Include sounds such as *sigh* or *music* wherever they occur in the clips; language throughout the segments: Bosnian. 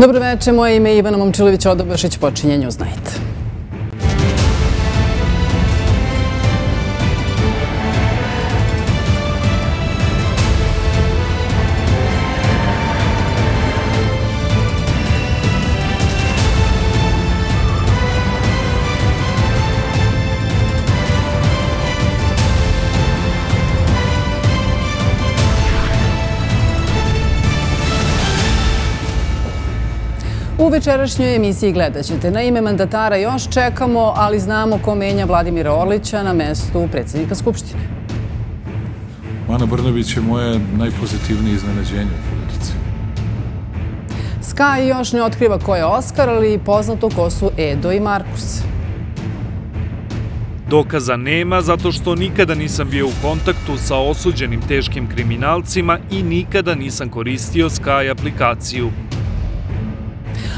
Dobro večer, moje ime je Ivana Momčilović, Odobašić, počinje Newsnight. Večerašnjoj emisiji gledat ćete. Na ime mandatara još čekamo, ali znamo ko menja Vladimira Orlića na mestu predsjednika Skupštine. Ana Brnović je moje najpozitivnije iznenađenje u politici. Sky još ne otkriva ko je Oskar, ali poznato ko su Edo i Markus. Dokaza nema zato što nikada nisam bio u kontaktu sa osuđenim teškim kriminalcima i nikada nisam koristio Sky aplikaciju.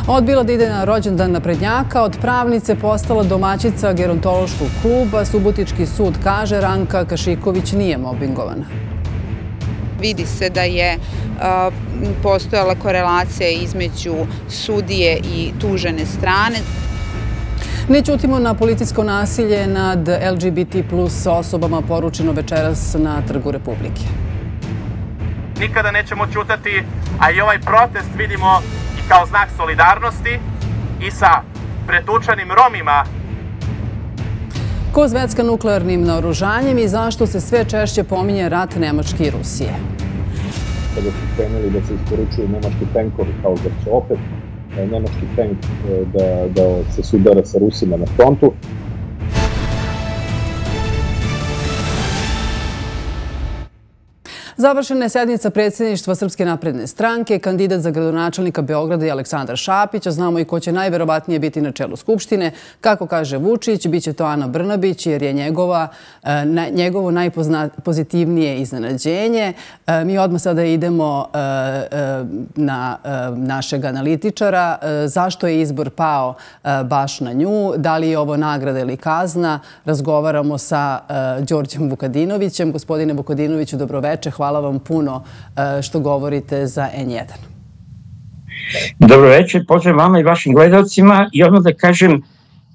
Odbila da ide na rođendan naprednjaka, od pravnice postala domaćica gerontološkog kluba. Subotički sud kaže Ranka Kašiković nije mobbingovana. Vidi se da je postojala korelacija između sudije i tužene strane. Ne čutimo na policijsko nasilje nad LGBT plus osobama poručeno večeras na Trgu Republike. Nikada nećemo čutati, a i ovaj protest vidimo kao znak solidarnosti i sa pretučanim Romima. Ko zvecka nuklearnim naoružanjem i zašto se sve češće pominje rat Nemačke i Rusije? Kada su krenuli da se isporučuju nemački tenkovi kao da će opet e, nemački tank e, da, da se sudara sa Rusima na frontu, Završena je sednica predsjedništva Srpske napredne stranke. Kandidat za gradonačelnika Beograda je Aleksandar Šapić, a znamo i ko će najverovatnije biti na čelu Skupštine. Kako kaže Vučić, bit će to Ana Brnabić, jer je njegova, eh, njegovo najpozitivnije iznenađenje. Eh, mi odmah sada idemo eh, na našeg analitičara. Zašto je izbor pao baš na nju? Da li je ovo nagrada ili kazna? Razgovaramo sa Đorđem Vukadinovićem. Gospodine Vukadinoviću, dobroveče. Hvala hvala vam puno e, što govorite za N1. Dobro večer, pozdrav vama i vašim gledalcima i odmah da kažem,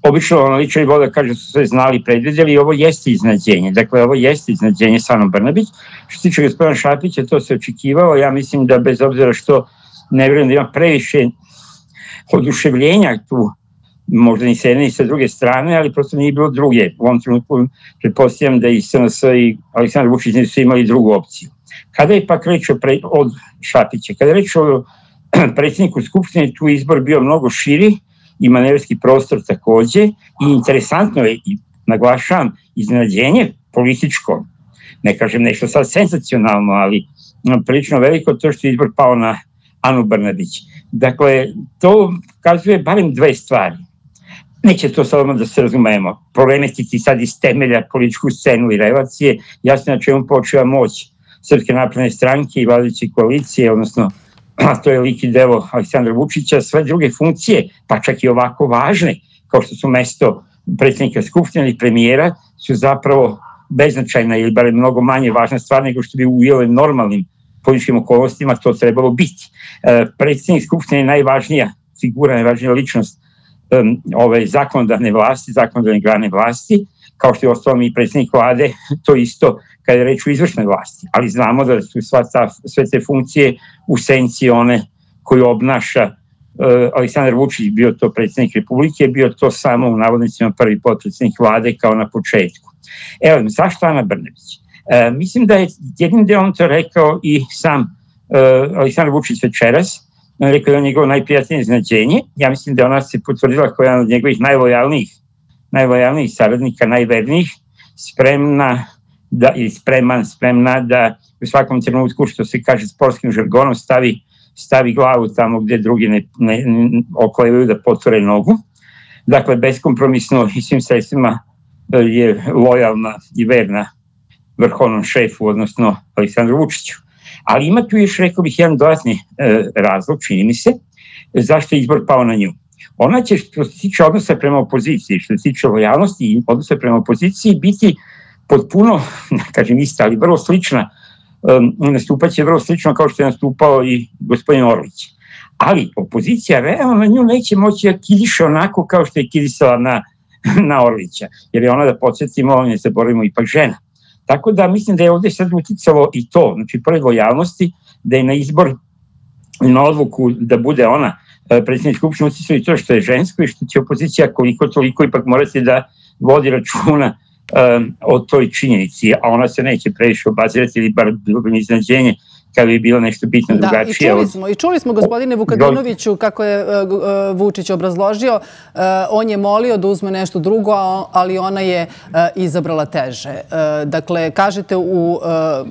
obično ono, analitičari vole da kažu da su sve znali, predvidjeli i ovo jeste iznadženje. Dakle, ovo jeste iznadženje Sanom Brnabić. Što se tiče gospodina Šapića, to se očekivalo. Ja mislim da bez obzira što ne vjerujem da ima previše oduševljenja tu možda ni sa jedne ni sa druge strane, ali prosto nije bilo druge. U ovom trenutku pretpostavljam da i SNS i Aleksandar Vučić nisu imali drugu opciju. Kada je pak reč pre, od Šapića, kada je reč o *clears throat* predsjedniku Skupštine, tu izbor bio mnogo širi i manevrski prostor takođe i interesantno je, i naglašavam, iznenađenje političko, ne kažem nešto sad sensacionalno, ali prilično veliko to što je izbor pao na Anu Brnadić. Dakle, to kazuje barem dve stvari. Neće to samo da se razumemo. Problemetiti sad iz temelja političku scenu i relacije, jasno na čemu počeva moć Srpske napredne stranke i vladajuće koalicije, odnosno to je lik i delo Aleksandra Vučića, sve druge funkcije, pa čak i ovako važne, kao što su mesto predsjednika Skupštine ili premijera, su zapravo beznačajna ili barem mnogo manje važna stvar nego što bi u normalnim političkim okolnostima to trebalo biti. E, predsjednik Skupštine je najvažnija figura, najvažnija ličnost um, ove zakonodane vlasti, zakonodane grane vlasti, kao što je ostalo i predsjednik vlade, *laughs* to isto kada je reč o izvršnoj vlasti. Ali znamo da su sva ta, sve te funkcije u senci one koju obnaša uh, Aleksandar Vučić, bio to predsjednik Republike, bio to samo u navodnicima prvi potpredsjednik vlade kao na početku. Evo, zašto Ana Brnević? E, eh, mislim da je jednim delom to rekao i sam e, Aleksandar Vučić večeras, rekao da je njegovo najprijatnije znađenje. Ja mislim da ona se potvrdila kao jedan od njegovih najlojalnijih, najlojalnijih saradnika, najvernijih, spremna da, ili spreman, spremna da u svakom trenutku, što se kaže sportskim žargonom, stavi, stavi glavu tamo gdje drugi ne, ne, ne oklevaju da potvore nogu. Dakle, beskompromisno i svim sredstvima e, je lojalna i verna vrhovnom šefu, odnosno Aleksandru Vučiću. Ali ima tu još, rekao bih, jedan dodatni e, razlog, čini mi se, zašto je izbor pao na nju. Ona će, što se tiče odnosa prema opoziciji, što se tiče lojalnosti i odnosa prema opoziciji, biti potpuno, *laughs* kažem ista, ali vrlo slična, um, nastupat će vrlo slično kao što je nastupao i gospodin Orlić. Ali opozicija realno nju neće moći da kidiše onako kao što je kidisala na, *laughs* na Orlića. Jer je ona, da podsjetimo, ne se borimo ipak žena. Tako da mislim da je ovdje sad uticalo i to, znači pored lojalnosti, da je na izbor na odluku da bude ona e, predsjednik Skupštine uticalo i to što je žensko i što će opozicija koliko toliko ipak morati da vodi računa um, o toj činjenici, a ona se neće previše obazirati ili bar bilo bi iznenađenje kada bi bilo nešto bitno da, drugačije. I čuli smo, i čuli smo gospodine Vukadinoviću kako je uh, Vučić obrazložio, uh, on je molio da uzme nešto drugo, ali ona je uh, izabrala teže. Dakle, kažete, u,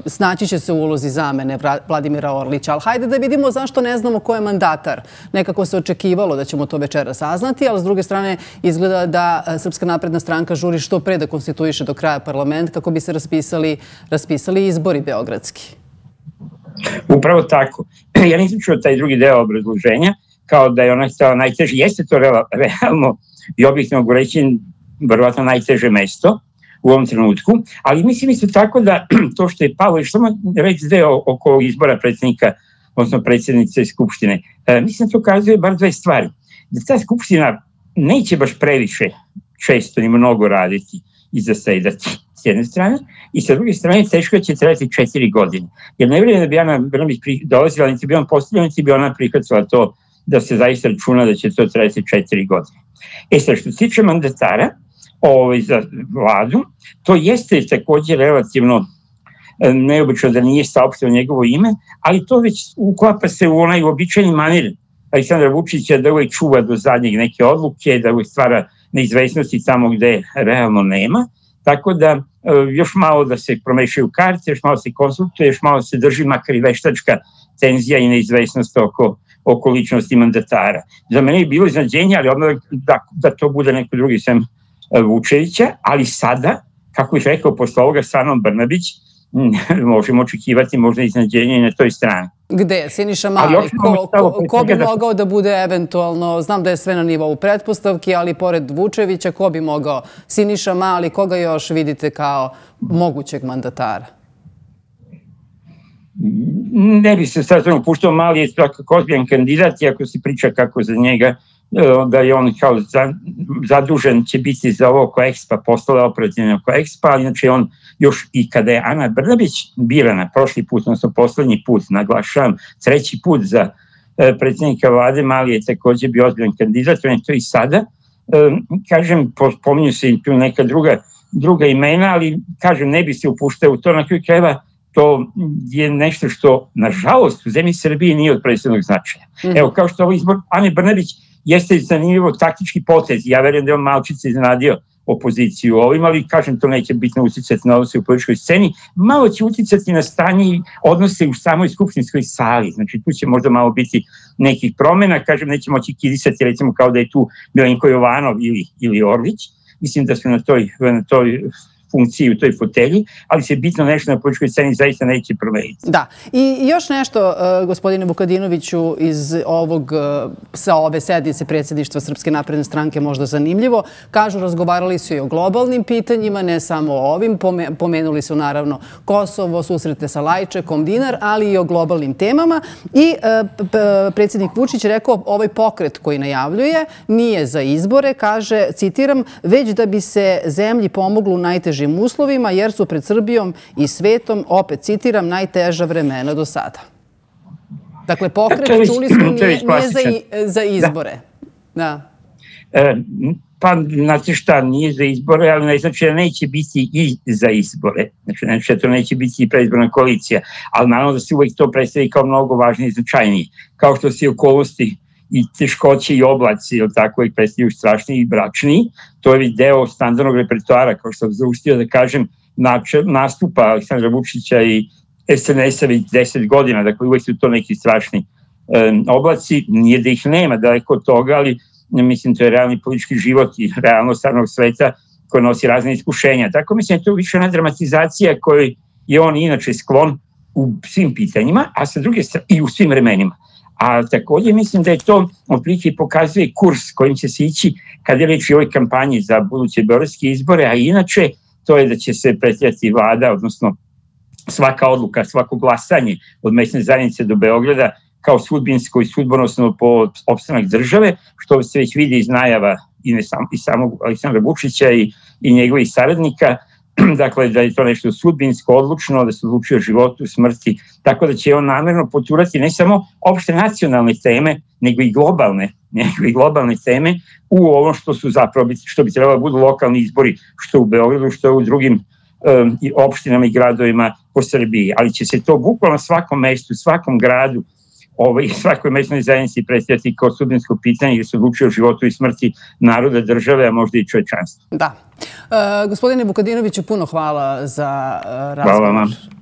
snaći će se u ulozi zamene Vladimira Orlića, ali hajde da vidimo zašto ne znamo ko je mandatar. Nekako se očekivalo da ćemo to večera saznati, ali s druge strane izgleda da Srpska napredna stranka žuri što pre da konstituiše do kraja parlament kako bi se raspisali, raspisali izbori beogradski. Upravo tako. *clears throat* Ja nisam čuo taj drugi deo obrazloženja, kao da je ona stala najteže. Jeste to realno i objektivno govoreći, vrlovatno najteže mesto u ovom trenutku, ali mislim isto tako da *clears throat* to što je palo, što samo reći deo oko izbora predsjednika, odnosno predsjednice Skupštine, e, mislim da to kazuje bar dve stvari. Da ta Skupština neće baš previše često ni mnogo raditi i zasedati s jedne strane, i sa druge strane teško će trajati četiri godine. Jer ne vjerujem da bi Ana Brnabić dolazila, niti bi on postavljala, niti bi ona prihvatila to da se zaista računa da će to trajati četiri godine. E sad, što se tiče mandatara ovaj, za vladu, to jeste također relativno e, neobično da nije saopšteno njegovo ime, ali to već uklapa se u onaj običajni manir Aleksandra Vučića da uvek čuva do zadnjeg neke odluke, da uvek stvara neizvesnosti tamo gde realno nema Tako da e, još malo da se promešaju karte, još malo se konsultuje, još malo se drži makar i veštačka tenzija i neizvesnost oko, oko ličnosti mandatara. Za mene je bilo iznadženje, ali odmah da, da to bude neko drugi sem e, Vučevića, ali sada, kako bih rekao, posle ovoga Sanom Brnabić, *laughs* možemo očekivati možda iznadženje na toj strani. Gde? Siniša Mali? Ko, ko, ko bi mogao da bude eventualno, znam da je sve na nivou pretpostavki, ali pored Vučevića, ko bi mogao? Siniša Mali, koga još vidite kao mogućeg mandatara? Ne bi se sad puštao Mali, je svakako ozbiljan kandidat, iako se priča kako za njega E, da je on kao zadužen će biti za ovo oko EXPA, postala operativna oko EXPA, ali inače on još i kada je Ana Brnabić birana prošli put, odnosno poslednji put, naglašavam, treći put za e, predsjednika vlade, Mali je takođe bio ozbiljan kandidat, on je to i sada. E, kažem, pominju se i tu neka druga, druga imena, ali kažem, ne bi se upuštao u to, na kraju krajeva to je nešto što, nažalost, u zemlji Srbije nije od predstavnog značaja. Mhm. Evo, kao što ovo izbor Ane Brnabić jeste zanimljivo taktički potez. Ja verujem da je on malčice iznenadio opoziciju ovim, ali kažem to neće bitno uticati na odnose u političkoj sceni, malo će uticati na stanje i odnose u samoj skupštinskoj sali, znači tu će možda malo biti nekih promena, kažem neće moći kidisati recimo kao da je tu Milenko Jovanov ili, ili Orlić, mislim da su na toj, na toj funkciji u toj fotelji, ali se bitno nešto na političkoj sceni zaista neće promeniti. Da. I još nešto, e, gospodine Vukadinoviću, iz ovog, e, sa ove sednice predsjedništva Srpske napredne stranke možda zanimljivo. Kažu, razgovarali su i o globalnim pitanjima, ne samo o ovim. Pomenuli su naravno Kosovo, susrete sa Lajčekom, Dinar, ali i o globalnim temama. I e, predsjednik Vučić rekao, ovaj pokret koji najavljuje nije za izbore, kaže, citiram, već da bi se zemlji pomoglo u najtežem najtežim uslovima, jer su pred Srbijom i svetom, opet citiram, najteža vremena do sada. Dakle, pokret, čuli smo, *clears throat* nije za izbore. Da. E, pa, znate šta, nije za izbore, ali ne znači da neće biti i za izbore. Znači, znači da to neće biti i preizborna koalicija. Ali naravno da se uvijek to predstavi kao mnogo važnije i značajnije. Kao što se okolosti i teškoće i oblaci, ili tako, i predstavljaju strašni i bračni. To je deo standardnog repertoara, kao što sam zaustio da kažem, nastupa Aleksandra Vučića i SNS-a već deset godina, dakle uvek su to neki strašni e, oblaci, nije da ih nema daleko od toga, ali mislim to je realni politički život i *laughs* realno stvarnog sveta koji nosi razne iskušenja. Tako mislim je to je više ona dramatizacija kojoj je on inače sklon u svim pitanjima, a sa druge strane i u svim vremenima. A također mislim da je to otprilike pokazuje kurs kojim će se ići kad je reč i ovoj kampanji za buduće beogradske izbore, a inače to je da će se pretjati vlada, odnosno svaka odluka, svako glasanje od mesne zajednice do Beograda kao sudbinsko i sudbonosno po opstanak države, što se već vidi iz najava i, ne sam, i samog Aleksandra Vučića i, i njegovih saradnika, *clears throat* dakle da je to nešto sudbinsko, odlučno, da se odlučuje o životu, smrti, tako da će on namjerno poturati ne samo opšte nacionalne teme, nego i globalne, *laughs* nego i globalne teme u ovo što su zapravo, što bi trebalo budu lokalni izbori, što u Beogradu, što u drugim um, opštinama i gradovima po Srbiji. Ali će se to bukvalno svakom mestu, svakom gradu, ovaj, *laughs* svakoj mesnoj zajednici predstavljati kao sudbinsko pitanje gdje se odlučuje o životu i smrti naroda, države, a možda i čovečanstva. Da. E, gospodine Vukadinoviću, puno hvala za razgovor. Hvala vam.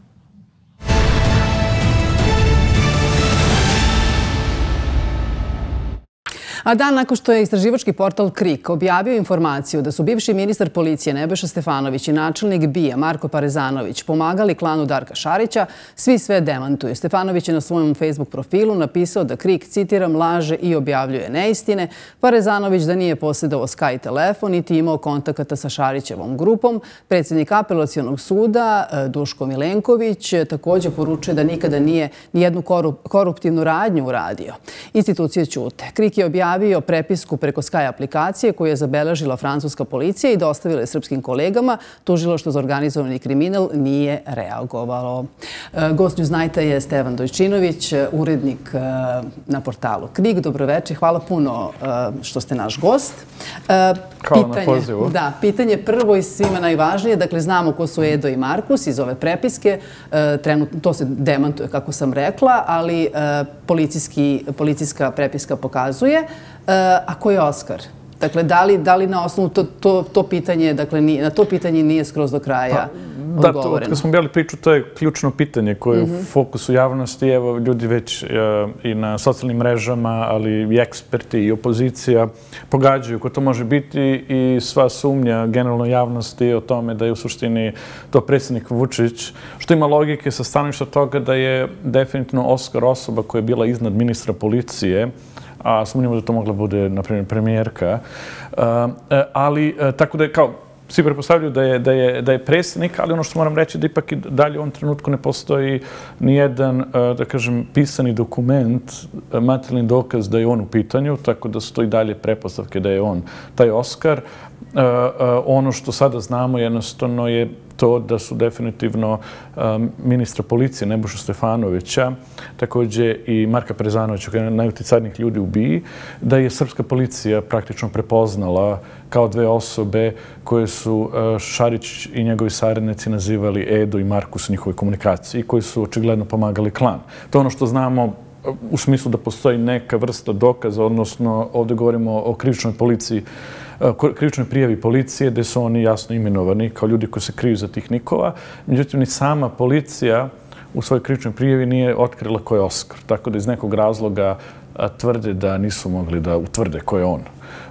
A dan nakon što je istraživački portal KRIK objavio informaciju da su bivši ministar policije Nebojša Stefanović i načelnik BIA Marko Parezanović pomagali klanu Darka Šarića, svi sve demantuju. Stefanović je na svojom Facebook profilu napisao da KRIK, citiram, laže i objavljuje neistine. Parezanović da nije posjedao Sky telefon niti imao kontakata sa Šarićevom grupom. Predsjednik apelacijonog suda e, Duško Milenković e, također poručuje da nikada nije nijednu koruptivnu radnju uradio. Institucije ćute. KRIK je objavio objavio prepisku preko Sky aplikacije koju je zabeležila francuska policija i dostavila je srpskim kolegama. Tužilo što za organizovani kriminal nije reagovalo. E, gost Newsnighta je Stevan Dojčinović, urednik e, na portalu KRIG. Dobroveče, hvala puno e, što ste naš gost. Hvala na pozivu. Da, pitanje prvo i svima najvažnije. Dakle, znamo ko su Edo i Markus iz ove prepiske. Trenutno, to se demantuje, kako sam rekla, ali policijska prepiska pokazuje. Eh, a ko je Oskar? Dakle, da li, da li na osnovu to, to, to pitanje, dakle, nije, na to pitanje nije skroz do kraja pa, da, to, kad smo bili priču, to je ključno pitanje koje je u mhm. fokusu javnosti. Evo, ljudi već uh, i na socijalnim mrežama, ali i eksperti i opozicija pogađaju ko to može biti i sva sumnja generalno javnosti o tome da je u suštini to predsjednik Vučić, što ima logike sa stanovišta toga da je definitivno Oskar osoba koja je bila iznad ministra policije, a sumnjamo da to mogla bude, na primjer, premijerka. Eh, eh, ali, eh, tako da je kao, svi prepostavljaju da je, da, je, da je predsjednik, ali ono što moram reći da ipak i dalje u ovom trenutku ne postoji ni jedan, da kažem, pisani dokument, materijalni dokaz da je on u pitanju, tako da su to i dalje prepostavke da je on taj Oskar. Eh, eh, ono što sada znamo jednostavno je to da su definitivno um, ministra policije Nebuša Stefanovića, također i Marka Prezanovića, koji je najuticajnijih ljudi u BII, da je srpska policija praktično prepoznala kao dve osobe koje su Šarić i njegovi sarednici nazivali Edo i Markus u njihovoj komunikaciji, koji su očigledno pomagali klan. To je ono što znamo u smislu da postoji neka vrsta dokaza, odnosno ovdje govorimo o krivičnoj policiji E, krivičnoj prijavi policije gdje su oni jasno imenovani kao ljudi koji se kriju za tih nikova. Međutim, ni sama policija u svojoj krivičnoj prijavi nije otkrila ko je Oskar. Tako da iz nekog razloga tvrde da nisu mogli da utvrde ko je on.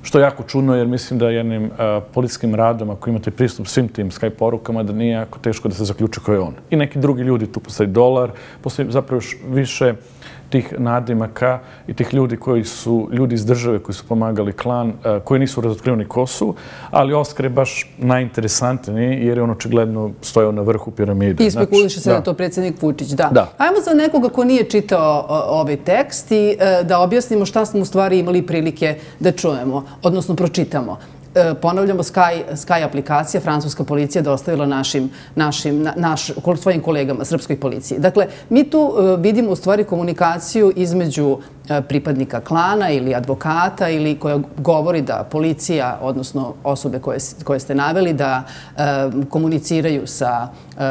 Što je jako čudno jer mislim da jednim policijskim radom, ako imate pristup svim tim Skype porukama, da nije jako teško da se zaključe ko je on. I neki drugi ljudi, tu postoji dolar, postoji zapravo više tih nadimaka i tih ljudi koji su ljudi iz države koji su pomagali klan, eh, koji nisu razotkrivani ko su, ali Oskar je baš najinteresantniji jer je on očigledno stojao na vrhu piramide. I spekuliše se da to predsjednik Vučić, da. da. Ajmo za nekoga ko nije čitao ovaj tekst i eh, da objasnimo šta smo u stvari imali prilike da čujemo, odnosno pročitamo. E, ponavljamo, Sky, Sky aplikacija, francuska policija dostavila našim, našim, naš, svojim kolegama srpskoj policiji. Dakle, mi tu e, vidimo u stvari komunikaciju između pripadnika klana ili advokata ili koja govori da policija, odnosno osobe koje, koje ste naveli, da e, komuniciraju sa, e,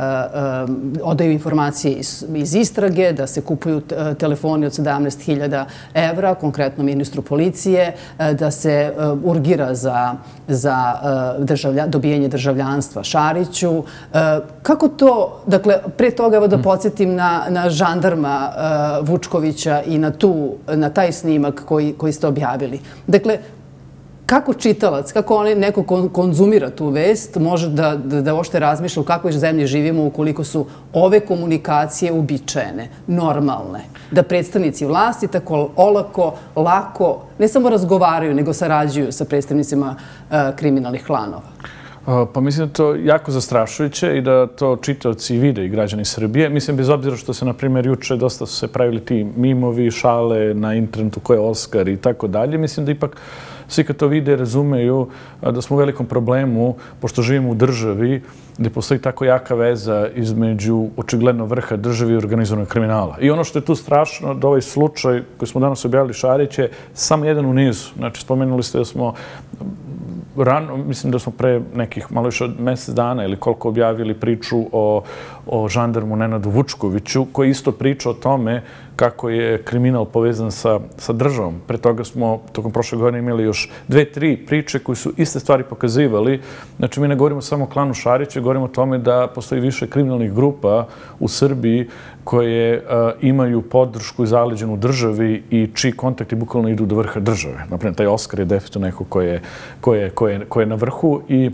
odaju informacije iz, iz istrage, da se kupuju telefoni od 17.000 evra, konkretno ministru policije, da se urgira za, za državlja, dobijanje državljanstva Šariću. Kako to, dakle, pre toga evo da podsjetim na, na žandarma Vučkovića i na tu na taj snimak koji, koji ste objavili. Dakle, kako čitalac, kako onaj neko konzumira tu vest, može da, da, da ošte razmišlja u kakvoj zemlji živimo ukoliko su ove komunikacije ubičajene, normalne. Da predstavnici vlasti tako olako, lako, ne samo razgovaraju, nego sarađuju sa predstavnicima uh, kriminalnih klanova. Pa mislim da to jako zastrašujuće i da to čitavci vide i građani Srbije. Mislim, bez obzira što se, na primjer, juče dosta su se pravili ti mimovi, šale na internetu, ko je Oskar i tako dalje. Mislim da ipak svi kad to vide razumeju da smo u velikom problemu, pošto živimo u državi gdje postoji tako jaka veza između očigledno vrha države i organizovanog kriminala. I ono što je tu strašno, da ovaj slučaj koji smo danas objavili Šarić je samo jedan u nizu. Znači, spomenuli ste da smo rano, mislim da smo pre nekih malo više od mjesec dana ili koliko objavili priču o, o žandarmu Nenadu Vučkoviću, koji isto priča o tome kako je kriminal povezan sa, sa državom. Pre toga smo tokom prošle godine imali još dve, tri priče koji su iste stvari pokazivali. Znači, mi ne govorimo samo o klanu Šarića, govorimo o tome da postoji više kriminalnih grupa u Srbiji koje e, imaju podršku i zaleđenu državi i čiji kontakti bukvalno idu do vrha države. Naprimjer, taj Oskar je definitivno neko koje je, koje, koje, koje je na vrhu i e,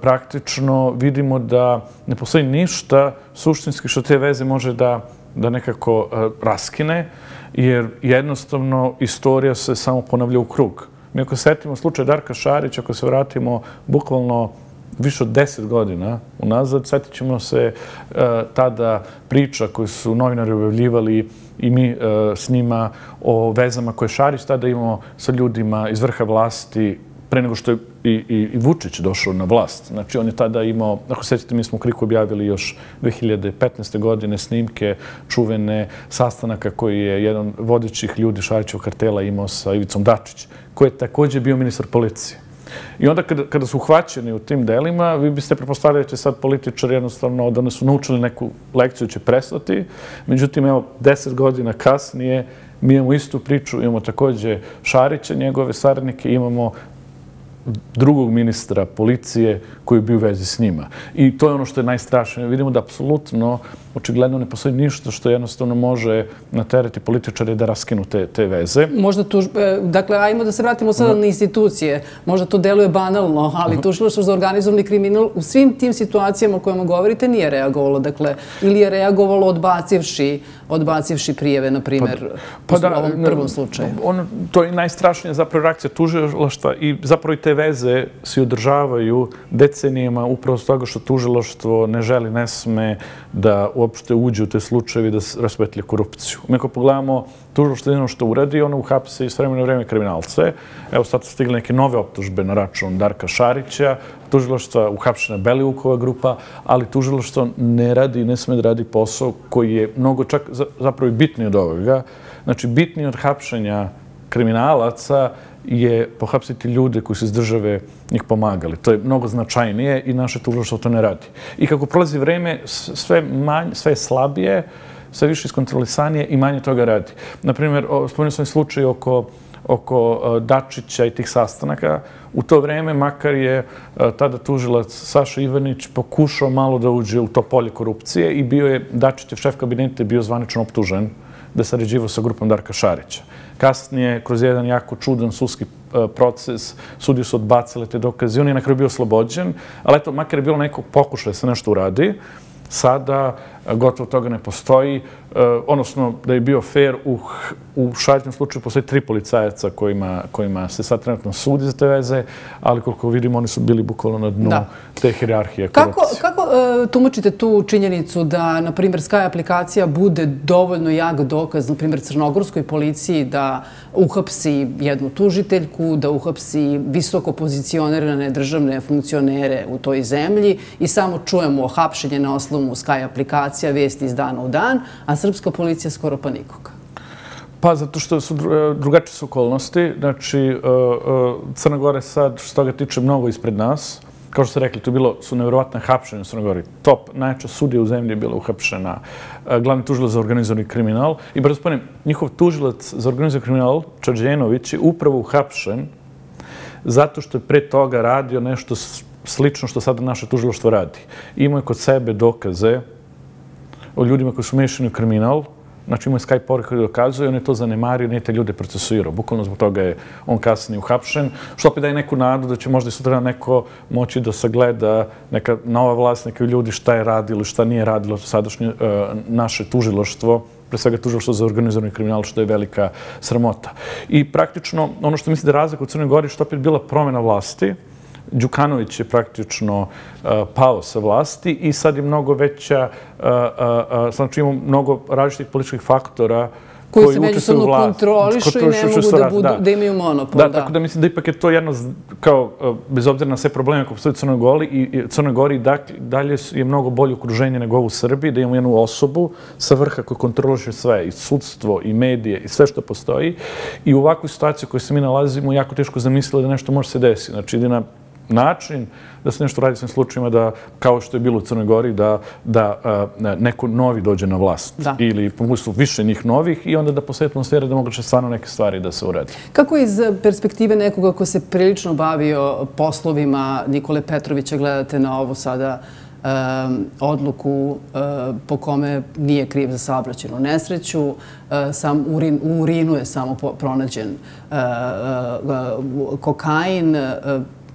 praktično vidimo da ne postoji ništa suštinski što te veze može da da nekako e, raskine, jer jednostavno istorija se samo ponavlja u krug. Mi ako setimo slučaj Darka Šarića, ako se vratimo bukvalno više od deset godina unazad, setit ćemo se uh, tada priča koju su novinari objavljivali i mi uh, s njima o vezama koje Šarić tada imao sa ljudima iz vrha vlasti pre nego što je i, i, i Vučić došao na vlast. Znači, on je tada imao, ako sećate, mi smo u Kriku objavili još 2015. godine snimke čuvene sastanaka koji je jedan vodećih ljudi Šarićevog kartela imao sa Ivicom Dačić, koji je također bio ministar policije. I onda kada, kada su uhvaćeni u tim delima, vi biste prepostavili da će sad političari jednostavno da su naučili neku lekciju će prestati. Međutim, evo, deset godina kasnije mi imamo istu priču, imamo također Šarića, njegove saradnike, imamo drugog ministra policije koji bi u vezi s njima. I to je ono što je najstrašnije. Vidimo da apsolutno, očigledno, ne postoji ništa što jednostavno može naterati političare da raskinu te, te veze. Možda tu, e, dakle, ajmo da se vratimo sada na institucije. Možda to deluje banalno, ali tužilaštvo za organizovani kriminal u svim tim situacijama o kojima govorite nije reagovalo. Dakle, ili je reagovalo odbacivši odbacivši prijeve, na primjer, pa, pa u ovom prvom slučaju. On, to je najstrašnije zapravo reakcija tužilaštva i zapravo i te veze se održavaju decenijama upravo s toga što tužilaštvo ne želi, ne sme da uopšte uđe u te slučajevi da raspetlje korupciju. Mi ako pogledamo tužilaštvo jedino što uradi, ono uhapse i s vremena vreme kriminalce. Evo sad stigle neke nove optužbe na račun Darka Šarića, tužiloštva uhapšena Belivukova grupa, ali tužilaštvo ne radi, ne sme da radi posao koji je mnogo čak zapravo i bitniji od ovoga. Znači, bitniji od hapšenja kriminalaca je pohapsiti ljude koji su iz države njih pomagali. To je mnogo značajnije i naše tužilaštvo to ne radi. I kako prolazi vreme, sve, manje, sve je slabije, sve više iskontrolisanije i manje toga radi. Naprimjer, spomenuo sam slučaj oko oko e, Dačića i tih sastanaka. U to vreme, makar je e, tada tužilac Saša Ivanić pokušao malo da uđe u to polje korupcije i bio je Dačićev šef kabinete bio zvanično optužen da sarađivao sa grupom Darka Šarića. Kasnije, kroz jedan jako čudan suski e, proces, sudiju su odbacile te dokaze. On je na bio oslobođen, ali eto, makar je bilo neko pokušaja da se nešto uradi, sada gotovo toga ne postoji. E, odnosno, da je bio fair, u, u šaljnom slučaju postoji tri policajaca kojima, kojima se sad trenutno sudi za te veze, ali koliko vidimo, oni su bili bukvalno na dnu da. te hierarhije Kako, kako uh, tumačite tu činjenicu da, na primjer, Sky aplikacija bude dovoljno jak dokaz, na primjer, crnogorskoj policiji da uhapsi jednu tužiteljku, da uhapsi visoko pozicionirane državne funkcionere u toj zemlji i samo čujemo hapšenje na oslovu Sky aplikacija, vijesti iz dana u dan, a srpska policija skoro pa nikoga. Pa zato što su e, drugačije su okolnosti. Znači, e, e, Crna Gora sad, što toga tiče, mnogo ispred nas. Kao što ste rekli, tu bilo, su nevjerovatne hapšenje u Crnoj Gori. Top, najjača sudija u zemlji je bila uhapšena. Glavni tužilac za organizovani kriminal. I brzo spomenem, njihov tužilac za organizovani kriminal, Čađenović, je upravo uhapšen zato što je pre toga radio nešto slično što sada naše tužiloštvo radi. Imao je kod sebe dokaze o ljudima koji su mešani u kriminal, znači imaju Skype poruke koji dokazuju, on je to zanemario, nije te ljude procesuirao. Bukvalno zbog toga je on kasnije uhapšen, što opet daje neku nadu da će možda i sutra neko moći da sagleda neka nova vlast, neki ljudi šta je radilo, šta nije radilo sadašnje uh, naše tužiloštvo, pre svega tužiloštvo za organizovani kriminal, što je velika sramota. I praktično, ono što mislim da razlika u Crnoj Gori, što opet bila promjena vlasti, Đukanović je praktično uh, pao sa vlasti i sad je mnogo veća, uh, uh, znači imamo mnogo različitih političkih faktora koji se međusobno kontrolišu i ne mogu da, budu, da. da imaju monopol. Da, da, tako da mislim da ipak je to jedno, kao, bez obzira na sve probleme koje postoje u Crnoj Gori, i, Crnoj Gori dalje je mnogo bolje okruženje nego u Srbiji, da imamo jednu osobu sa vrha koji kontroliše sve, i sudstvo, i medije, i sve što postoji. I u ovakvoj situaciji koju se mi nalazimo, jako teško zamislili da nešto može se desiti. Znači, na način da se nešto radi s slučajima da, kao što je bilo u Crnoj Gori, da, da neko novi dođe na vlast. Da. Ili pomoću više njih novih i onda da posle atmosfere da moguće stvarno neke stvari da se uredi. Kako iz perspektive nekoga ko se prilično bavio poslovima Nikole Petrovića gledate na ovo sada odluku po kome nije kriv za saobraćenu nesreću. Sam urin, u urinu je samo pronađen kokain.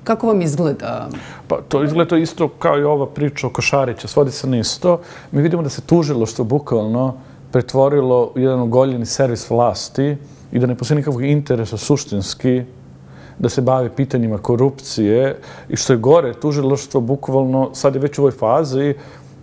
Kako vam izgleda? Pa to izgleda isto kao i ova priča o Košarića, svodi se na isto. Mi vidimo da se tužilo što bukvalno pretvorilo u jedan ugoljeni servis vlasti i da ne postoji nikakvog interesa suštinski da se bave pitanjima korupcije i što je gore, tužiloštvo bukvalno sad je već u ovoj fazi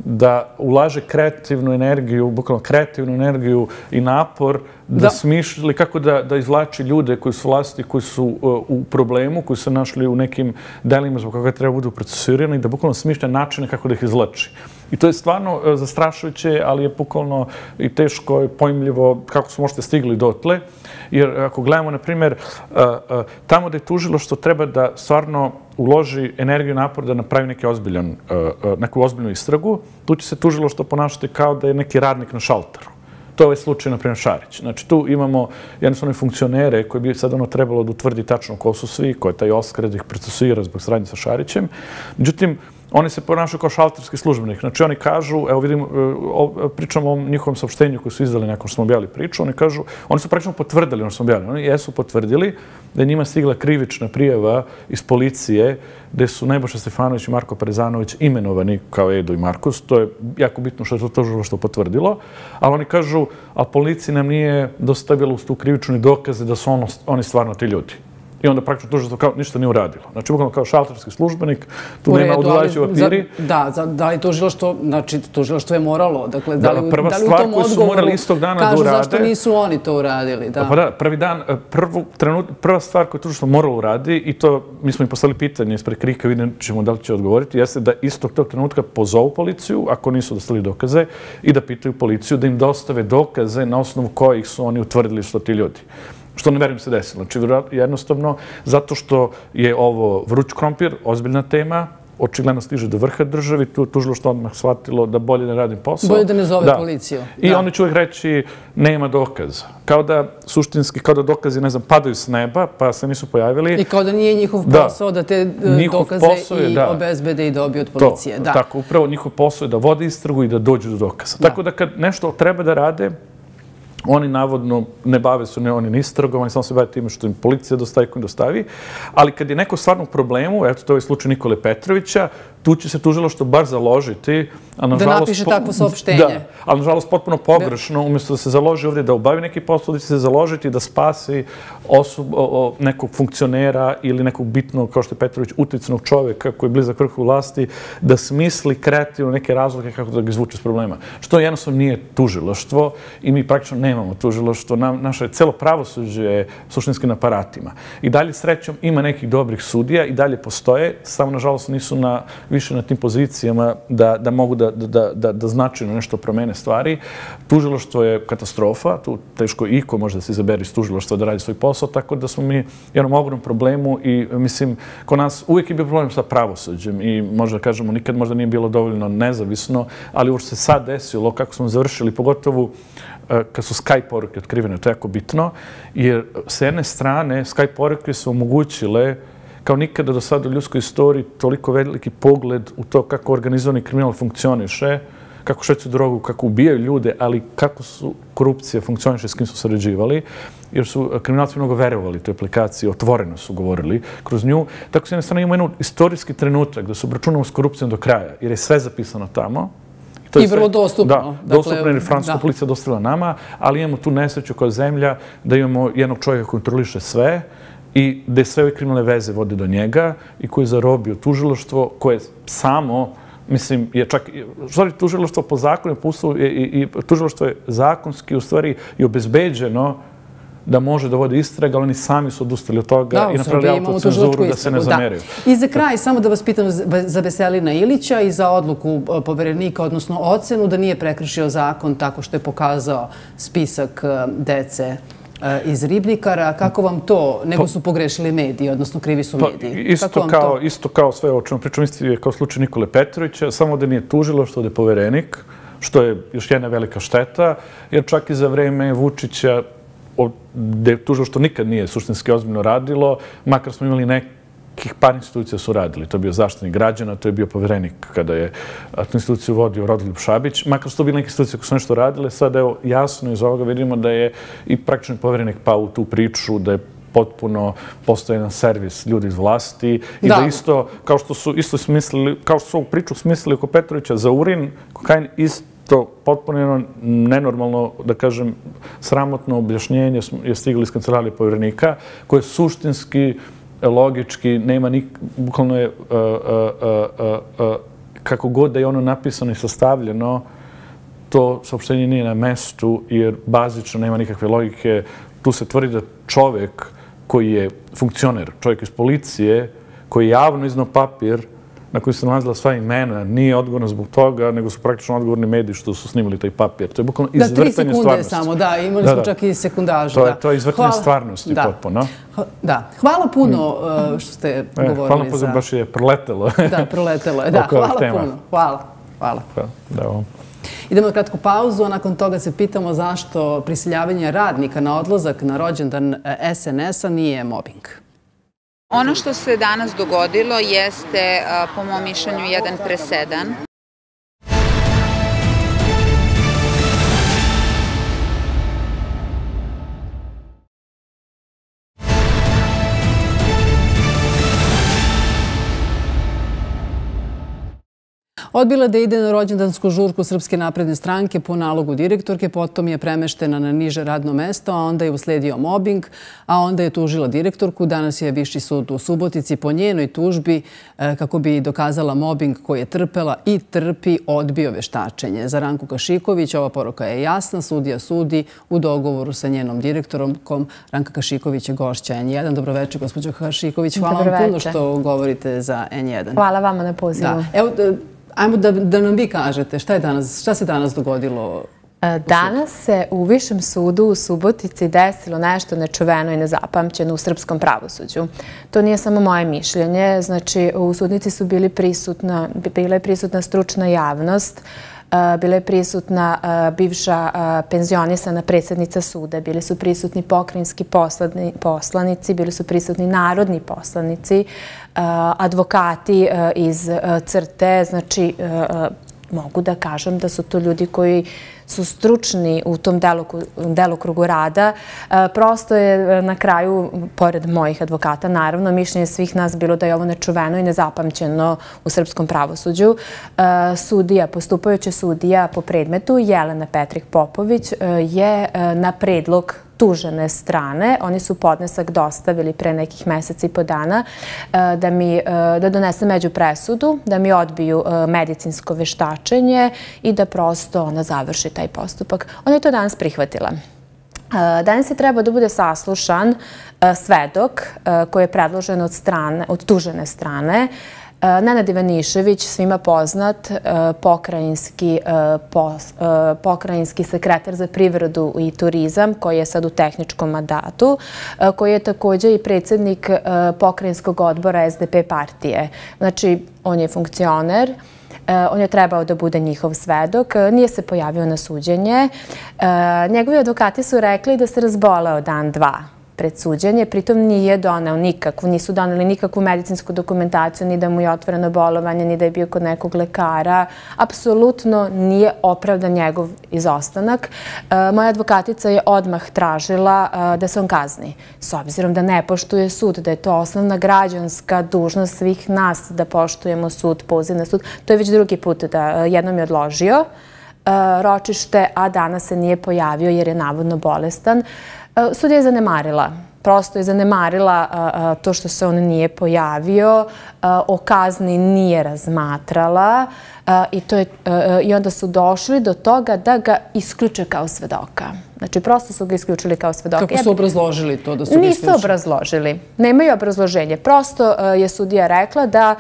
da ulaže kreativnu energiju, bukvalno kreativnu energiju i napor da, smišljali kako da, da izvlači ljude koji su vlasti, koji su uh, u problemu, koji su našli u nekim delima zbog koga treba budu procesirani, da bukvalno smišlja načine kako da ih izvlači. I to je stvarno e, zastrašujuće, ali je pukolno i teško i pojmljivo kako su možete stigli dotle. Jer ako gledamo, na primjer, e, e, tamo da je tužilo što treba da stvarno uloži energiju i napor da napravi neki ozbiljan, neku ozbiljnu istragu, tu će se tužilo što ponašati kao da je neki radnik na šalteru. To je ovaj slučaj, na primjer, Šarić. Znači, tu imamo jednostavno funkcionere koji bi sad ono trebalo da utvrdi tačno ko su svi, ko je taj Oskar da ih procesuira zbog sradnje sa Šarićem. Međutim, oni se ponašaju kao šalterski službenik. Znači, oni kažu, evo vidim, e, pričamo o njihovom saopštenju koji su izdali nakon što smo objavili priču, oni kažu, oni su praktično potvrdili ono što smo objavili. Oni jesu potvrdili da je njima stigla krivična prijeva iz policije gde su Nebojša Stefanović i Marko Prezanović imenovani kao Edo i Markus. To je jako bitno što je to to što potvrdilo. Ali oni kažu, a policija nam nije dostavila uz tu krivični dokaze da su ono, oni stvarno ti ljudi i onda praktično tužilaštvo kao ništa nije uradilo. Znači, bukvalno kao šalterski službenik, tu nema odgovarajući papiri. Da, za, da li tužilaštvo, znači, tužilaštvo je moralo, dakle, da, li, prva da li u tom odgovoru istog dana kažu da urade, zašto nisu oni to uradili. Da. Pa da, prvi dan, e, prvu, trenut, prva stvar koju tužilaštvo moralo uradi, i to mi smo im poslali pitanje ispred Krika, vidimo ćemo da li će odgovoriti, jeste da istog tog trenutka pozovu policiju, ako nisu dostali dokaze, i da pitaju policiju da im dostave dokaze na osnovu kojih su oni utvrdili što ti ljudi. Što ne verujem se desilo. Znači, jednostavno, zato što je ovo vruć krompir, ozbiljna tema, očigledno stiže do vrha državi, tu tužilo što odmah shvatilo da bolje ne radim posao. Bolje da ne zove policiju. I oni će uvijek reći, nema dokaza. Kao da, suštinski, kao da dokazi, ne znam, padaju s neba, pa se nisu pojavili. I kao da nije njihov posao da, te e, dokaze i obezbede i dobiju od policije. To, tako, upravo njihov posao je da vode istragu i da dođu do dokaza. Tako da kad nešto treba da rade, Oni navodno ne bave su ne oni ni istragom, oni samo se bave time što im policija dostavi koji dostavi. Ali kad je neko stvarno u problemu, eto to je slučaj Nikole Petrovića, tu će se tužilo što bar založiti. A na da napiše takvo saopštenje. Da, ali nažalost potpuno pogrešno, umjesto da se založi ovdje da obavi neki posao, da će se založiti da spasi osob, o, nekog funkcionera ili nekog bitnog, kao što je Petrović, uticnog čovjeka koji je blizak vrhu vlasti, da smisli kreativno neke razloge kako da ga izvuče s problema. Što jednostavno nije tužiloštvo i mi praktično nemamo tužiloštvo. Na, naše celo pravosuđe je suštinskim aparatima. I dalje srećom ima nekih dobrih sudija i dalje postoje, samo nažalost nisu na više na tim pozicijama da, da mogu da, da, da, da značajno nešto promene stvari. Tužiloštvo je katastrofa, tu teško iko može da se izaberi iz tužiloštva da radi svoj posao, tako da smo mi jednom ogromnom problemu i mislim, ko nas uvijek je bio problem sa pravosuđem i možda kažemo nikad možda nije bilo dovoljno nezavisno, ali uopšte se sad desilo, kako smo završili, pogotovo eh, kad su Skype poruke otkrivene, to je jako bitno, jer s jedne strane Skype poruke su omogućile kao nikada do sada u ljudskoj istoriji toliko veliki pogled u to kako organizovani kriminal funkcioniše, kako šeću drogu, kako ubijaju ljude, ali kako su korupcija funkcioniše, s kim su sređivali, jer su kriminalci mnogo verovali toj aplikaciji, otvoreno su govorili kroz nju. Tako se jedne strane ima jedan istorijski trenutak da se obračunamo s korupcijom do kraja, jer je sve zapisano tamo. To I vrlo dostupno. Da, dakle, dostupno je francuska policija dostavila nama, ali imamo tu nesreću kao zemlja da imamo jednog čovjeka koji kontroliše sve, i gde sve ove kriminalne veze vode do njega i koji je zarobio tužiloštvo koje samo mislim, je čak, stvari, tužiloštvo po zakonu, po uslovu, i, i tužiloštvo je zakonski, u stvari, i obezbeđeno da može da vode istraga, ali oni sami su odustali od toga da, i napravili autocenzuru da se ne zameraju. I za kraj, samo da vas pitam za Veselina Ilića i za odluku e, poverenika, odnosno ocenu, da nije prekršio zakon tako što je pokazao spisak e, dece iz Ribnikara. Kako vam to, nego pa- su pogrešili mediji, odnosno krivi su pa, mediji? Isto kao, isto kao sve o čemu pričam, isto je kao slučaj Nikole Petrovića, samo da nije tužilo što je poverenik, što je još jedna velika šteta, jer čak i za vreme Vučića gde tužilo što nikad nije suštinski ozbiljno radilo, makar smo imali nekih par institucija su radili. To je bio zaštitnik građana, to je bio poverenik kada je tu instituciju vodio Rodoljub Šabić. Makar su to bili neke institucije koje su nešto radile, sad evo jasno iz ovoga vidimo da je i praktični poverenik pao u tu priču, da je potpuno postoje jedan servis ljudi iz vlasti i da, isto, kao što su isto smislili, kao što su ovu priču smislili oko Petrovića za urin, kokain isto to potpuno nenormalno, da kažem, sramotno objašnjenje je stiglo iz kancelarije povjerenika, koje suštinski, logički, nema nik... Bukvalno je, uh, uh, uh, kako god da je ono napisano i sastavljeno, to saopštenje nije na mestu, jer bazično nema nikakve logike. Tu se tvrdi da čovjek koji je funkcioner, čovjek iz policije, koji je javno iznao papir, na koji se nalazila sva imena, nije odgovorno zbog toga, nego su praktično odgovorni mediji što su snimili taj papir. To je bukvalno izvrtanje stvarnosti. Da, tri sekunde samo, da, imali smo čak i sekundažu. To je, to je izvrtanje stvarnosti potpuno. Da, hvala puno mm. uh, što ste e, govorili hvala puno, baš je proletelo. *laughs* da, proletelo je, da, hvala puno. Hvala, hvala. Da, ovo. Idemo na kratku pauzu, a nakon toga se pitamo zašto prisiljavanje radnika na odlazak na rođendan e, SNS-a nije mobbing. Ono što se danas dogodilo jeste, po mom mišljenju, jedan presedan. Odbila da ide na rođendansku žurku Srpske napredne stranke po nalogu direktorke, potom je premeštena na niže radno mesto, a onda je usledio mobbing, a onda je tužila direktorku. Danas je Viši sud u Subotici po njenoj tužbi e, kako bi dokazala mobbing koji je trpela i trpi odbio veštačenje. Za Ranku Kašiković ova poroka je jasna. Sudija sudi u dogovoru sa njenom direktorom Ranka Kašiković je gošća N1. Dobroveče, gospođo Kašiković. Hvala vam puno što govorite za N1. Hvala vama na pozivu. Evo, Ajmo da, da nam vi kažete šta, je danas, šta se danas dogodilo e, Danas se u Višem sudu u Subotici desilo nešto nečuveno i nezapamćeno u srpskom pravosuđu. To nije samo moje mišljenje. Znači, u sudnici su bili prisutna, bila je prisutna stručna javnost, Eh, bila je prisutna eh, bivša eh, penzionisana predsjednica suda, bili su prisutni pokrinjski poslanici, bili su prisutni narodni poslanici, advokati iz crte, znači mogu da kažem da su to ljudi koji su stručni u tom delokrugu rada. E, prosto je e, na kraju, pored mojih advokata, naravno, mišljenje svih nas bilo da je ovo nečuveno i nezapamćeno u srpskom pravosuđu. E, sudija, postupajuća sudija po predmetu, Jelena Petrik Popović, je na predlog tužene strane. Oni su podnesak dostavili pre nekih meseci i po dana e, da mi e, da donese među presudu, da mi odbiju e, medicinsko veštačenje i da prosto ona završi taj postupak. Ona je to danas prihvatila. Danas je trebao da bude saslušan svedok koji je predložen od, strane, od tužene strane. Eh, Nenad Ivanišević, svima poznat, eh, pokrajinski, eh, pokrajinski sekretar za privredu i turizam, koji je sad u tehničkom mandatu, koji je također i predsjednik pokrajinskog odbora SDP partije. Znači, on je funkcioner, on je trebao da bude njihov svedok, nije se pojavio na suđenje. Njegovi advokati su rekli da se razboleo dan dva pred suđenje. Pritom nije donao nikakvu, nisu doneli nikakvu medicinsku dokumentaciju, ni da mu je otvoreno bolovanje, ni da je bio kod nekog lekara. Apsolutno nije opravdan njegov izostanak. E, moja advokatica je odmah tražila e, da se on kazni. S obzirom da ne poštuje sud, da je to osnovna građanska dužnost svih nas da poštujemo sud, poziv na sud. To je već drugi put da e, jednom je odložio ročište, a danas se nije pojavio jer je navodno bolestan. Sudija je zanemarila prosto je zanemarila to što se on nije pojavio, o kazni nije razmatrala i onda su došli do toga da ga isključe kao svedoka. Znači, prosto su ga isključili kao svedoka. Kako su obrazložili to da su ga isključili? Nisu obrazložili. Nemaju obrazloženje. Prosto je sudija rekla da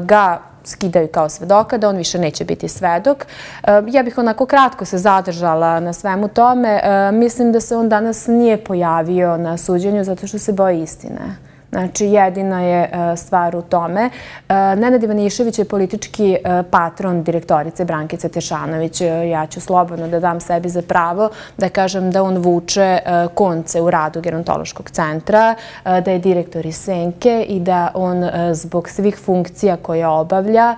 ga skidaju kao svedoka, da on više neće biti svedok. E, ja bih onako kratko se zadržala na svemu tome. E, mislim da se on danas nije pojavio na suđenju zato što se boji istine. Znači, jedina je e, stvar u tome. E, Nenad Ivanišević je politički e, patron direktorice Brankice Tešanović. Ja ću slobodno da dam sebi za pravo da kažem da on vuče konce u radu gerontološkog centra, da je direktor iz Senke i da on zbog svih funkcija koje obavlja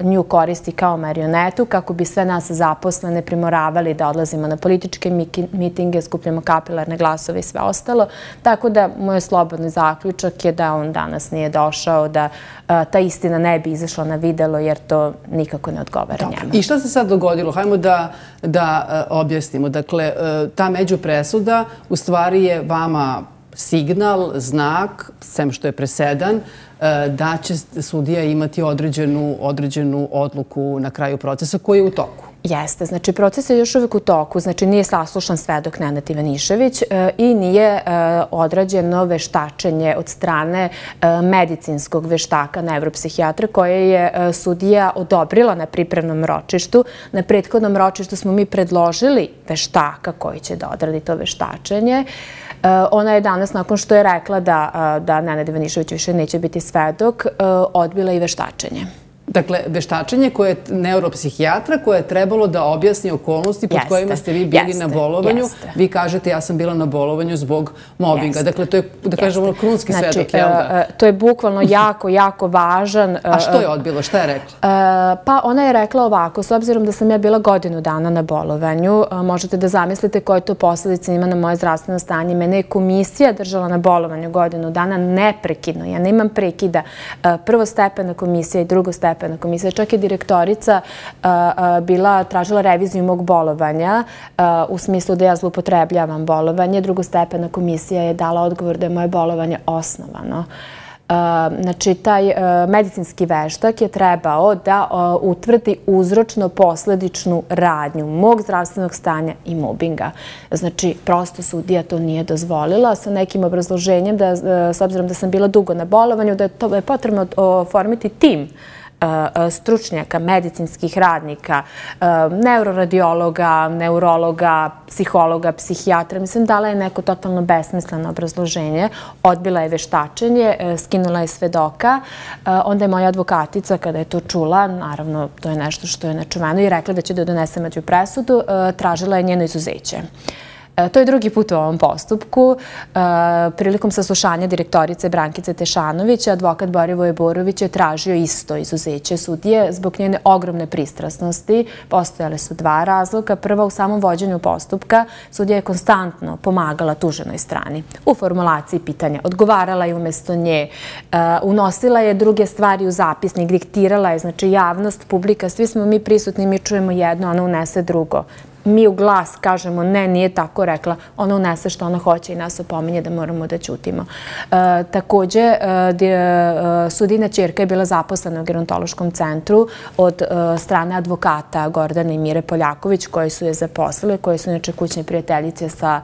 nju koristi kao marionetu kako bi sve nas zaposlene primoravali da odlazimo na političke mitinge, skupljamo kapilarne glasove i sve ostalo. Tako da, moje slobodno slobodni zaključak je da on danas nije došao, da ta istina ne bi izašla na videlo jer to nikako ne odgovara njemu. I šta se sad dogodilo? Hajmo da objasnimo. Dakle, e, ta međupresuda u stvari je vama signal, znak, sem što je presedan, e, da će sudija imati određenu odluku na kraju procesa koji je u toku. Jeste, znači proces je još uvijek u toku, znači nije saslušan svedok Nenad Ivanišević e, i nije e, odrađeno veštačenje od strane e, medicinskog veštaka neuropsihijatra, koje je e, sudija odobrila na pripremnom ročištu. Na prethodnom ročištu smo mi predložili veštaka koji će da odradi to veštačenje. E, ona je danas, nakon što je rekla da e, Nenad Ivanišević više neće biti svedok, odbila i veštačenje. Dakle, veštačenje koje je neuropsihijatra koje je trebalo da objasni okolnosti pod kojima ste vi bili na bolovanju. Vi kažete ja sam bila na bolovanju zbog mobinga. Dakle, to je, da kažemo, krunski znači, svedok, jel da? E, to je bukvalno jako, jako važan. A što je odbilo? Šta je rekla? E, pa ona je rekla ovako, s obzirom da sam ja bila godinu dana na bolovanju, e, možete da zamislite koje to posljedice ima na moje zdravstveno stanje. Mene je komisija držala na bolovanju godinu dana neprekidno. Ja nemam prekida. Prvo stepena komisija i drugo stepena stepena komisija. Čak je direktorica bila tražila reviziju mog bolovanja u smislu da ja zlupotrebljavam bolovanje. Drugo stepena komisija je dala odgovor da je moje bolovanje osnovano. Znači, taj medicinski veštak je trebao da utvrdi uzročno-posledičnu radnju mog zdravstvenog stanja i mobinga. Znači, prosto sudija to nije dozvolila sa nekim obrazloženjem da, s obzirom da sam bila dugo na bolovanju, da je potrebno oformiti tim stručnjaka, medicinskih radnika, neuroradiologa, neurologa, psihologa, psihijatra. Mislim, dala je neko totalno besmisleno obrazloženje. Odbila je veštačenje, e, skinula je svedoka. E, onda je moja advokatica, kada je to čula, naravno, to je nešto što je nečuveno, i rekla da će da donese među presudu, e, tražila je njeno izuzeće. E, to je drugi put u ovom postupku. E, prilikom saslušanja direktorice Brankice Tešanović, advokat Borivoje Borović je tražio isto izuzeće sudije zbog njene ogromne pristrasnosti. Postojale su dva razloga. Prva, u samom vođenju postupka, sudija je konstantno pomagala tuženoj strani. U formulaciji pitanja odgovarala je umjesto nje, e, unosila je druge stvari u zapisnik, diktirala je, znači javnost, publika, svi smo mi prisutni, mi čujemo jedno, ona unese drugo mi u glas kažemo ne, nije tako rekla, ona unese što ona hoće i nas opominje da moramo da ćutimo. E, takođe, e, e sudina Čirka je bila zaposlena u gerontološkom centru od e, strane advokata Gordana i Mire Poljaković koji su je zaposlili, koji su inače kućne prijateljice sa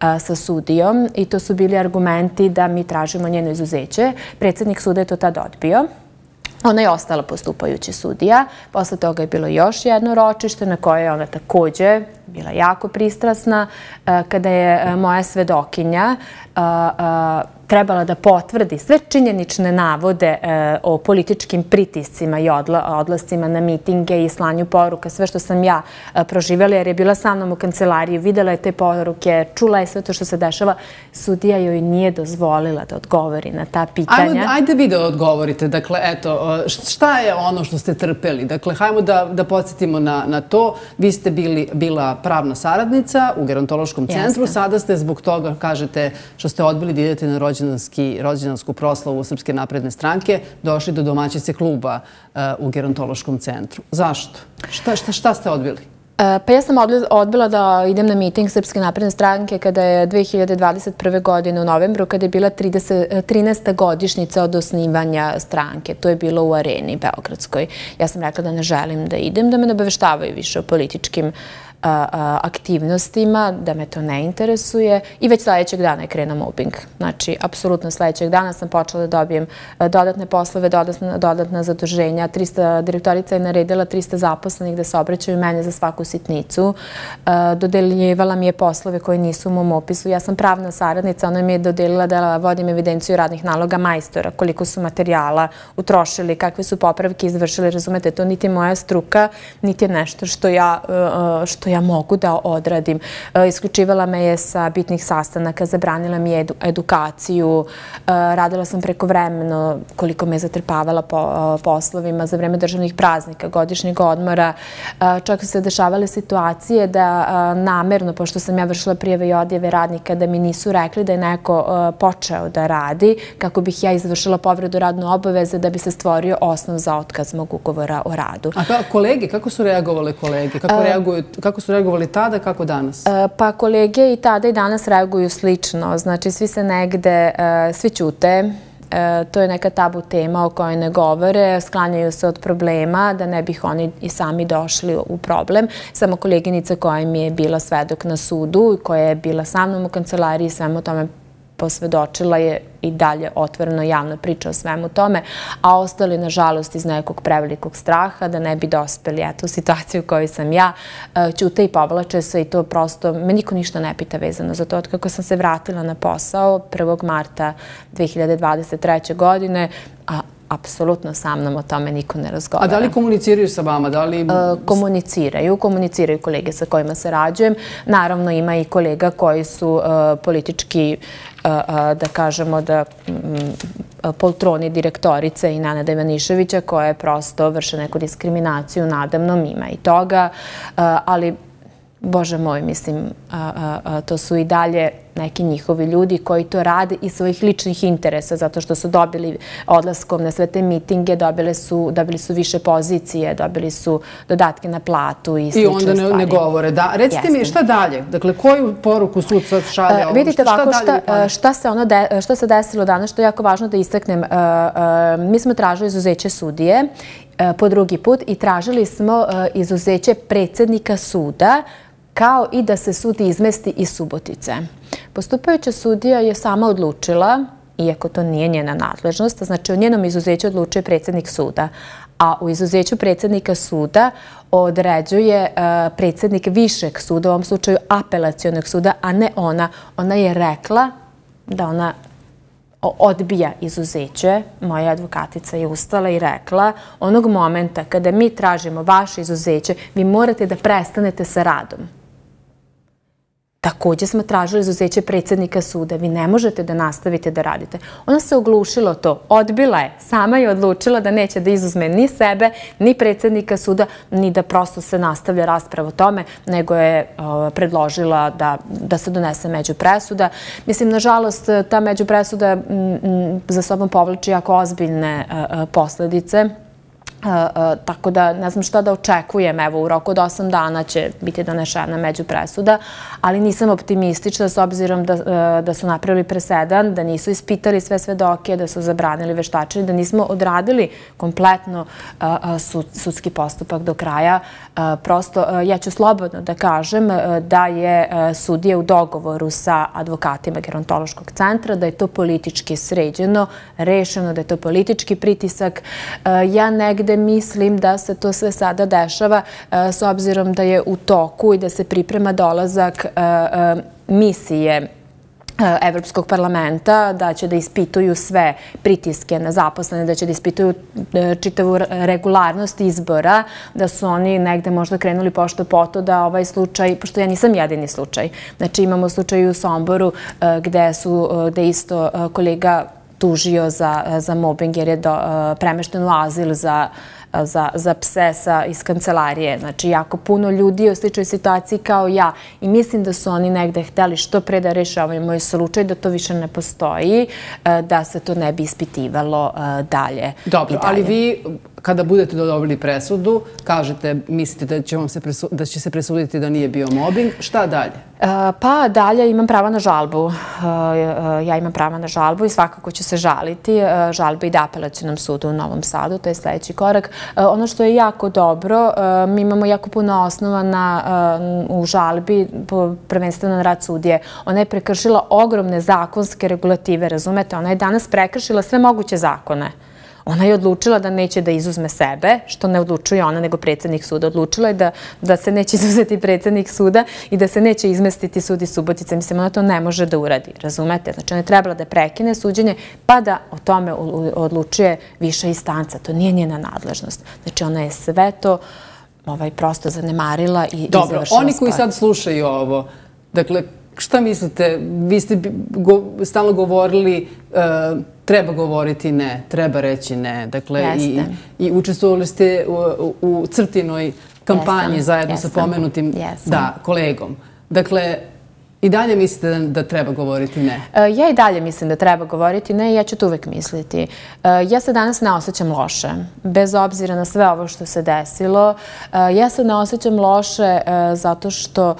e, sa sudijom i to su bili argumenti da mi tražimo njeno izuzeće. Predsednik suda je to tad odbio. Ona je ostala postupajući sudija. Posle toga je bilo još jedno ročište na koje je ona također bila jako pristrasna. Eh, kada je eh, moja svedokinja trebala da potvrdi sve činjenične navode e, o političkim pritiscima i odlascima na mitinge i slanju poruka, sve što sam ja e, proživjela jer je bila sa mnom u kancelariji, videla je te poruke, čula je sve to što se dešava, sudija joj nije dozvolila da odgovori na ta pitanja. Ajde vi da odgovorite. Dakle, eto, šta je ono što ste trpeli? Dakle, hajmo da podsjetimo na to. Vi ste bila pravna saradnica u gerontološkom centru. Sada ste zbog toga, kažete, što ste odbili da idete na rođendansku proslavu Srpske napredne stranke došli do domaćice kluba uh, u gerontološkom centru. Zašto? Šta ste odbili? Eh, pa ja sam odbila da idem na miting Srpske napredne stranke kada je 2021. godine u novembru, kada je bila 13. Eh, godišnjica od osnivanja stranke. To je bilo u areni Beogradskoj. Ja sam rekla da ne želim da idem, da me nabaveštavaju više o političkim aktivnostima, da me to ne interesuje i već sljedećeg dana je krenuo mobbing. Znači, apsolutno sljedećeg dana sam počela da dobijem e, dodatne poslove, dodatna zaduženja. Direktorica je naredila 300 zaposlenih da se obraćaju mene za svaku sitnicu. E, dodeljivala mi je poslove koje nisu u mom opisu. Ja sam pravna saradnica, ona mi je dodelila da vodim evidenciju radnih naloga majstora, koliko su materijala utrošili, kakve su popravke izvršili. Razumete, to niti moja struka, niti je nešto što ja e, što ja mogu da odradim. E, isključivala me je sa bitnih sastanaka, zabranila mi je edukaciju, e, radila sam preko vremeno koliko me je zatrpavala po e, poslovima za vreme državnih praznika, godišnjeg odmora. Čak su se dešavale situacije da namerno, pošto sam ja vršila prijeve i odjeve radnika, da mi nisu rekli da je neko počeo da radi, kako bih ja izvršila povredu radne obaveze da bi se stvorio osnov za otkaz mog ugovora o radu. A kolege, kako su reagovali kolege? Kako reaguju kako su reagovali tada, kako danas? E, pa kolege i tada i danas reaguju slično. Znači, svi se negde, e, svi ćute. E, to je neka tabu tema o kojoj ne govore. Sklanjaju se od problema da ne bih oni i sami došli u problem. Samo koleginica koja mi je bila svedok na sudu, koja je bila sa mnom u kancelariji, svemu tome posvedočila je i dalje otvoreno javno priča o svemu tome, a ostali, nažalost, iz nekog prevelikog straha da ne bi dospeli u situaciju u kojoj sam ja, ćute i povlače se i to prosto, me niko ništa ne pita vezano za to. Kako sam se vratila na posao 1. marta 2023. godine, a apsolutno sa mnom o tome niko ne razgovara. A da li komuniciraju sa vama? E, komuniciraju. Komuniciraju kolege sa kojima se rađujem. Naravno, ima i kolega koji su e, politički, e, da kažemo, da mm, poltroni direktorice i Nana Devaniševića je prosto vrše neku diskriminaciju nadamnom. Ima i toga. Ali Bože moj, mislim, to su i dalje neki njihovi ljudi koji to rade iz svojih ličnih interesa, zato što su dobili odlaskom na sve te mitinge, dobili su, dobili su više pozicije, dobili su dodatke na platu i slične stvari. I onda ne, govore. Da. Recite mi šta dalje? Dakle, koju poruku sud sad šalje? Uh, vidite šta, ovako šta, šta, se ono de, šta se desilo danas, što je jako važno da istaknem. mi smo tražili izuzeće sudije po drugi put i tražili smo izuzeće predsjednika suda kao i da se sud izmesti iz Subotice. Postupajuća sudija je sama odlučila, iako to nije njena nadležnost, znači o njenom izuzeću odlučuje predsjednik suda, a u izuzeću predsjednika suda određuje e, predsjednik višeg suda, u ovom slučaju apelacijonog suda, a ne ona. Ona je rekla da ona odbija izuzeće. Moja advokatica je ustala i rekla onog momenta kada mi tražimo vaše izuzeće, vi morate da prestanete sa radom. Također smo tražili izuzeće predsjednika suda. Vi ne možete da nastavite da radite. Ona se oglušila to. Odbila je. Sama je odlučila da neće da izuzme ni sebe, ni predsjednika suda, ni da prosto se nastavlja raspravu tome, nego je e, predložila da se donese među presuda. Mislim, nažalost, ta među presuda za sobom povlači jako ozbiljne e, e, E, tako da ne znam šta da očekujem. Evo, u roku od 8 dana će biti donešena među presuda, ali nisam optimistična s obzirom da, e, da su napravili presedan, da nisu ispitali sve svedoke, da su zabranili veštačenje, da nismo odradili kompletno sudski postupak do kraja. Prosto, e, ja ću slobodno da kažem e, da je sudije u dogovoru sa advokatima Gerontološkog centra, da je to politički sređeno, rešeno, da je to politički pritisak. Ja negde mislim da se to sve sada dešava e, s obzirom da je u toku i da se priprema dolazak e, e, misije Evropskog parlamenta, da će da ispituju sve pritiske na zaposlene, da će da ispituju čitavu regularnost izbora, da su oni negde možda krenuli pošto poto da ovaj slučaj, pošto ja nisam jedini slučaj, znači imamo slučaj u Somboru gde su, gde isto kolega tužio za, za mobbing jer je do, eh, premešten u azil za, za, za pse sa, iz kancelarije. Znači, jako puno ljudi u sličoj situaciji kao ja. I mislim da su oni negde hteli što pre da rešavaju moj slučaj, da to više ne postoji, da se to ne bi ispitivalo dalje. Dobro, ali vi kada budete dobili presudu, kažete, mislite da će, vam se da će se presuditi da nije bio mobbing, šta dalje? Pa dalje imam pravo na žalbu. Ja imam pravo na žalbu i svakako ću se žaliti. Žalba ide apelacijnom sudu u Novom Sadu, to je sljedeći korak. E, ono što je jako dobro, e, mi imamo jako puno osnova na, e, u žalbi, prvenstveno na rad sudije. Ona je prekršila ogromne zakonske regulative, razumete? Ona je danas prekršila sve moguće zakone. Ona je odlučila da neće da izuzme sebe, što ne odlučuje ona, nego predsjednik suda. Odlučila je da, da se neće *laughs* izuzeti predsjednik suda i da se neće izmestiti sudi Subotica. Mislim, ona to ne može da uradi, razumete? Znači, ona je trebala da prekine suđenje, pa da o tome odlučuje viša instanca. To nije njena nadležnost. Znači, ona je sve to ovaj, prosto zanemarila i, Dobro, i završila oni koji sad slušaju ovo, dakle, šta mislite? Vi ste stalno govorili uh, treba govoriti ne, treba reći ne. Dakle, i, i učestvovali ste u, u crtinoj kampanji zajedno sa pomenutim da, kolegom. Dakle, I dalje mislite da, da treba govoriti ne? E, ja i dalje mislim da treba govoriti ne i ja ću to uvek misliti. E, ja se danas ne osjećam loše, bez obzira na sve ovo što se desilo. E, ja se ne osjećam loše zato što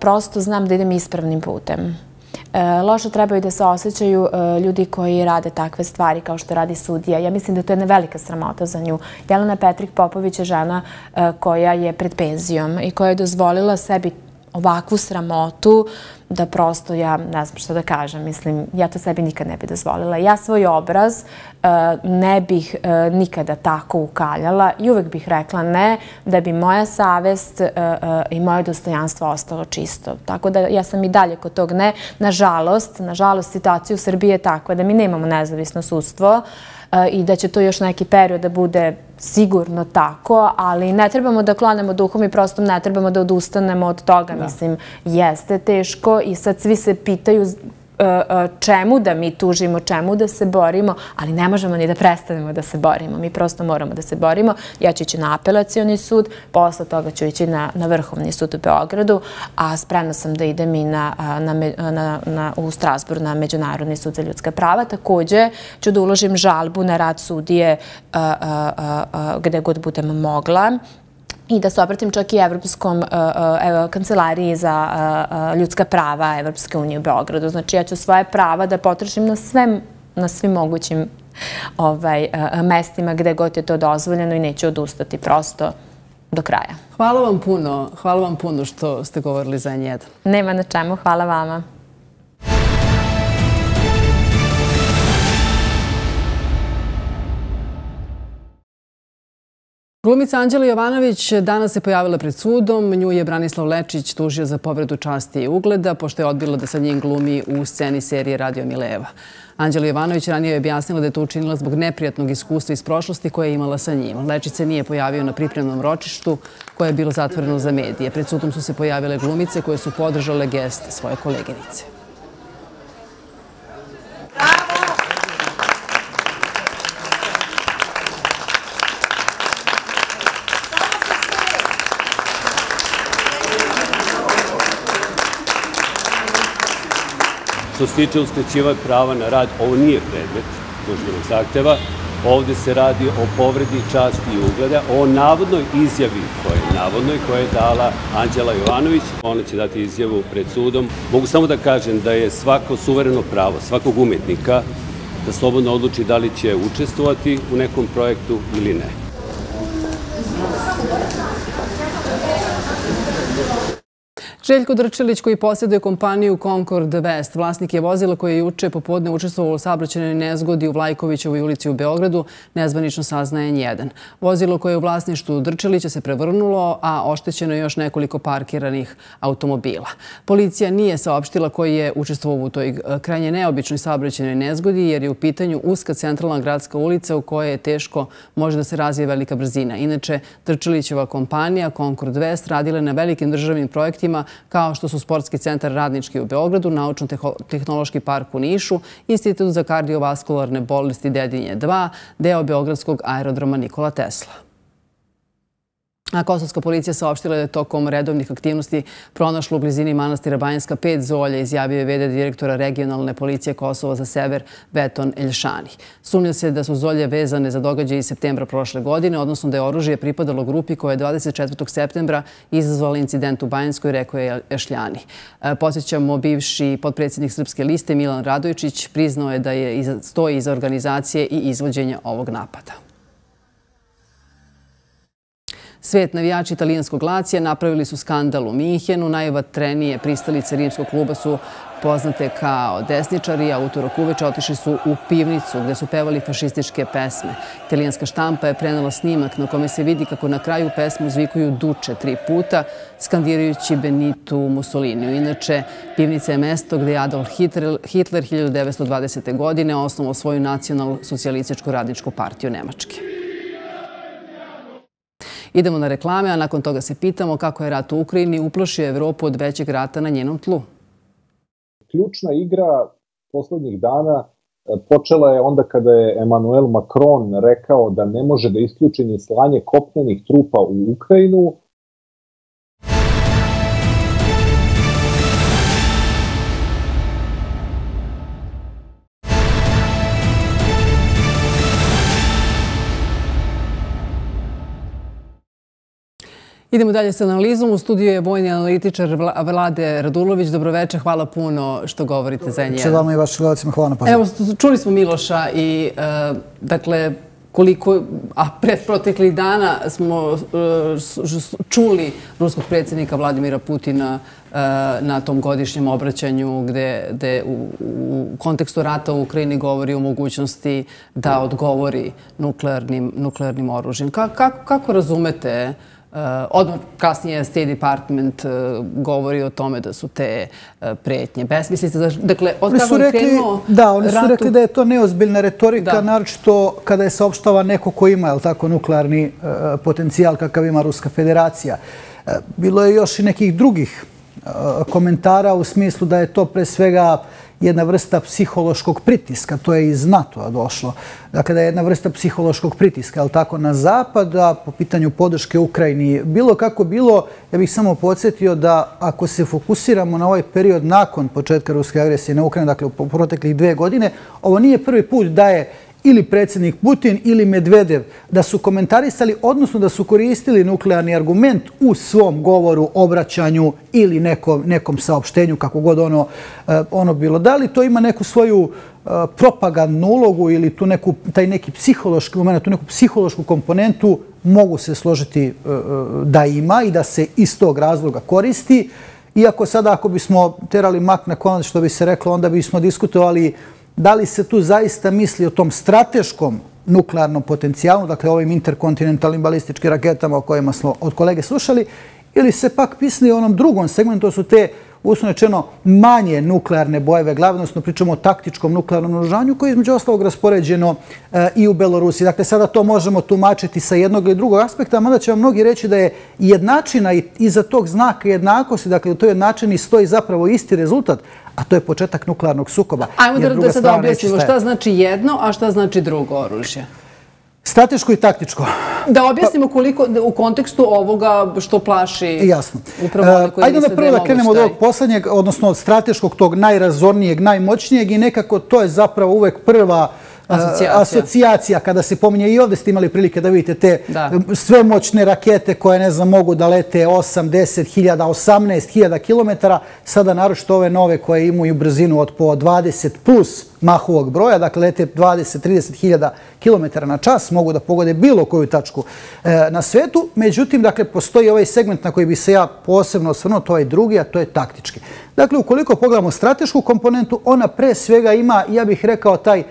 prosto znam da idem ispravnim putem. Loše trebaju da se osjećaju ljudi koji rade takve stvari kao što radi sudija. Ja mislim da to je jedna velika sramota za nju. Jelena Petrik Popović je žena koja je pred penzijom i koja je dozvolila sebi ovakvu sramotu da prosto ja ne znam što da kažem. Mislim, ja to sebi nikad ne bi dozvolila. Ja svoj obraz uh, ne bih uh, nikada tako ukaljala i uvek bih rekla ne da bi moja savest uh, i moje dostojanstvo ostalo čisto. Tako da ja sam i dalje kod tog ne. Nažalost, nažalost, situacija u Srbiji je takva da mi nemamo nezavisno sudstvo i da će to još neki period da bude sigurno tako, ali ne trebamo da klonemo duhom i prosto ne trebamo da odustanemo od toga. Mislim, jeste teško i sad svi se pitaju E, e, E, e, čemu da mi tužimo, čemu da se borimo, ali ne možemo ni da prestanemo da se borimo. Mi prosto moramo da se borimo. Ja ću ići na apelacioni sud, posle toga ću ići na, na Vrhovni sud u Beogradu, a spremna sam da idem i na, na, na, na, u Strasbur na Međunarodni sud za ljudska prava. Takođe ću da uložim žalbu na rad sudije a, a, a, gde god budem mogla i da se obratim čak i Evropskom uh, uh, kancelariji za uh, ljudska prava Evropske unije u Beogradu. Znači, ja ću svoje prava da potrošim na, svim mogućim ovaj, mestima gde god je to dozvoljeno i neću odustati prosto do kraja. Hvala vam puno. Hvala vam puno što ste govorili za N1. Nema na čemu. Hvala vama. Glumica Anđela Jovanović danas se pojavila pred sudom. Nju je Branislav Lečić tužio za povredu časti i ugleda, pošto je odbila da sa njim glumi u sceni serije Radio Mileva. Anđela Jovanović ranije je objasnila da je to učinila zbog neprijatnog iskustva iz prošlosti koje je imala sa njim. Lečić se nije pojavio na pripremnom ročištu koje je bilo zatvoreno za medije. Pred sudom su se pojavile glumice koje su podržale gest svoje koleginice. Što se tiče uskraćivanja prava na rad, ovo nije predmet tužbenog zahteva. Ovde se radi o povredi časti i ugleda, o navodnoj izjavi koje je navodnoj, koje je dala Anđela Jovanović. Ona će dati izjavu pred sudom. Mogu samo da kažem da je svako suvereno pravo, svakog umetnika, da slobodno odluči da li će učestvovati u nekom projektu ili ne. Željko Drčilić koji posjeduje kompaniju Concord West, vlasnik je vozila koje je juče popodne učestvovalo u sabraćenoj nezgodi u Vlajkovićevoj ulici u Beogradu, nezvanično saznaje jedan. Vozilo koje je u vlasništu Drčilića se prevrnulo, a oštećeno je još nekoliko parkiranih automobila. Policija nije saopštila koji je učestvovao u toj e, krajnje neobičnoj sabraćenoj nezgodi, jer je u pitanju uska centralna gradska ulica u kojoj je teško može da se razvije velika brzina. Inače, Drčilićeva kompanija Concord West radila na velikim državnim projektima kao što su Sportski centar Radnički u Beogradu, Naučno-tehnološki park u Nišu, Institut za kardiovaskularne bolesti Dedinje 2, deo Beogradskog aerodroma Nikola Tesla. A Kosovska policija saopštila da je tokom redovnih aktivnosti pronašla u blizini manastira Banjska pet zolja, izjavio je vede direktora regionalne policije Kosova za sever Beton Eljšani. Sumnja se da su zolje vezane za događaj iz septembra prošle godine, odnosno da je oružje pripadalo grupi koja je 24. septembra izazvala incident u Banjskoj, rekao je Eljšani. E, posjećamo bivši podpredsjednik Srpske liste Milan Radojičić priznao je da je stoji iza organizacije i izvođenja ovog napada. Svet navijači italijanskog Lacija napravili su skandal u Minhenu. Najvatrenije pristalice rimskog kluba su poznate kao desničari, a utorok uveče otišli su u pivnicu gde su pevali fašističke pesme. Italijanska štampa je prenala snimak na kome se vidi kako na kraju pesmu zvikuju duče tri puta, skandirajući Benitu Mussoliniju. Inače, pivnica je mesto gde je Adolf Hitler 1920. godine osnovao svoju nacional-socijalističku radničku partiju Nemačke. Idemo na reklame, a nakon toga se pitamo kako je rat u Ukrajini uplošio Evropu od većeg rata na njenom tlu. Ključna igra poslednjih dana e, počela je onda kada je Emmanuel Macron rekao da ne može da isključi ni slanje kopnenih trupa u Ukrajinu, Idemo dalje sa analizom. U studiju je vojni analitičar Vlade Radulović. Dobroveče, hvala puno što govorite za njega. Če vama i vašim gledacima, hvala na pažnju. Evo, čuli smo Miloša i, e, dakle, koliko, a pred proteklih dana smo e, čuli ruskog predsjednika Vladimira Putina e, na tom godišnjem obraćanju gde u kontekstu rata u Ukrajini govori o mogućnosti da odgovori nuklearnim oružjem. Kako razumete odmah kasnije State Department eh, govori o tome da su te eh, pretnje besmislice. Dakle, od kako je krenuo Da, oni su rekli da je to neozbiljna retorika, naročito kada je saopštava neko ko ima nuklearni potencijal kakav ima Ruska federacija. Bilo je još i nekih drugih komentara u smislu da je to pre svega jedna vrsta psihološkog pritiska, to je iz NATO-a došlo. Dakle, da je jedna vrsta psihološkog pritiska, ali tako na zapad, a po pitanju podrške Ukrajini. Bilo kako bilo, ja bih samo podsjetio da ako se fokusiramo na ovaj period nakon početka ruske agresije na Ukrajinu, dakle u proteklih dve godine, ovo nije prvi put da je ili predsjednik Putin ili Medvedev da su komentarisali, odnosno da su koristili nuklearni argument u svom govoru, obraćanju ili nekom saopštenju, kako god ono, eh, ono bilo. Da li to ima neku svoju eh, propagandnu ulogu ili tu neku, taj neki psihološki moment, tu neku psihološku komponentu, mogu se složiti eh, da ima i da se iz tog razloga koristi. Iako sada ako bismo terali mak na konac, što bi se reklo, onda bismo diskutovali da li se tu zaista misli o tom strateškom nuklearnom potencijalu, dakle ovim interkontinentalnim balističkim raketama o kojima smo od kolege slušali, ili se pak misli o onom drugom segmentu, to su te usnovečeno manje nuklearne bojeve glave, odnosno pričamo o taktičkom nuklearnom naružanju koje je između ostalog raspoređeno e, i u Belorusiji. Dakle, sada to možemo tumačiti sa jednog ili drugog aspekta, mada će vam mnogi reći da je jednačina iza tog znaka jednakosti, dakle, u toj jednačini stoji zapravo isti rezultat, a to je početak nuklearnog sukoba. Ajmo da sad objasnimo šta znači jedno, a šta znači drugo oružje. Strateško i taktičko. Da objasnimo koliko u kontekstu ovoga što plaši Jasno. upravo one koji Ajde da prvo da krenemo od ovog poslednjeg, odnosno od strateškog, tog najrazornijeg, najmoćnijeg i nekako to je zapravo uvek prva asocijacija kada se pominje i ovdje ste imali prilike da vidite te sve moćne rakete koje ne znam mogu da lete 8, 10 hiljada, 18 hiljada kilometara. Sada naročito ove nove koje imaju brzinu od po 20 plus mahovog broja, dakle lete 20-30 hiljada kilometara na čas, mogu da pogode bilo koju tačku e, na svetu. Međutim, dakle, postoji ovaj segment na koji bi se ja posebno osvrnuo, to je drugi, a to je taktički. Dakle, ukoliko pogledamo stratešku komponentu, ona pre svega ima, ja bih rekao, taj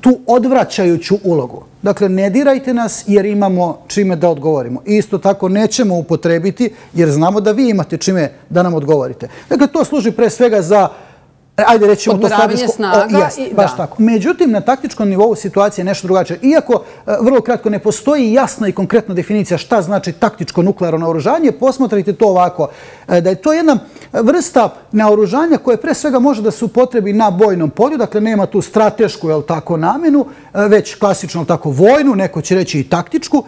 tu odvraćajuću ulogu. Dakle, ne dirajte nas jer imamo čime da odgovorimo. Isto tako nećemo upotrebiti jer znamo da vi imate čime da nam odgovorite. Dakle, to služi pre svega za ajde rećemo to strateško... snaga. baš tako. Međutim, na taktičkom nivou situacija je nešto drugačije. Iako e, vrlo kratko ne postoji jasna i konkretna definicija šta znači taktičko nuklearno naoružanje, posmatrajte to ovako. E, da je to jedna vrsta naoružanja koje pre svega može da se upotrebi na bojnom polju, dakle nema tu stratešku tako, namenu, e, već klasično tako vojnu, neko će reći i taktičku,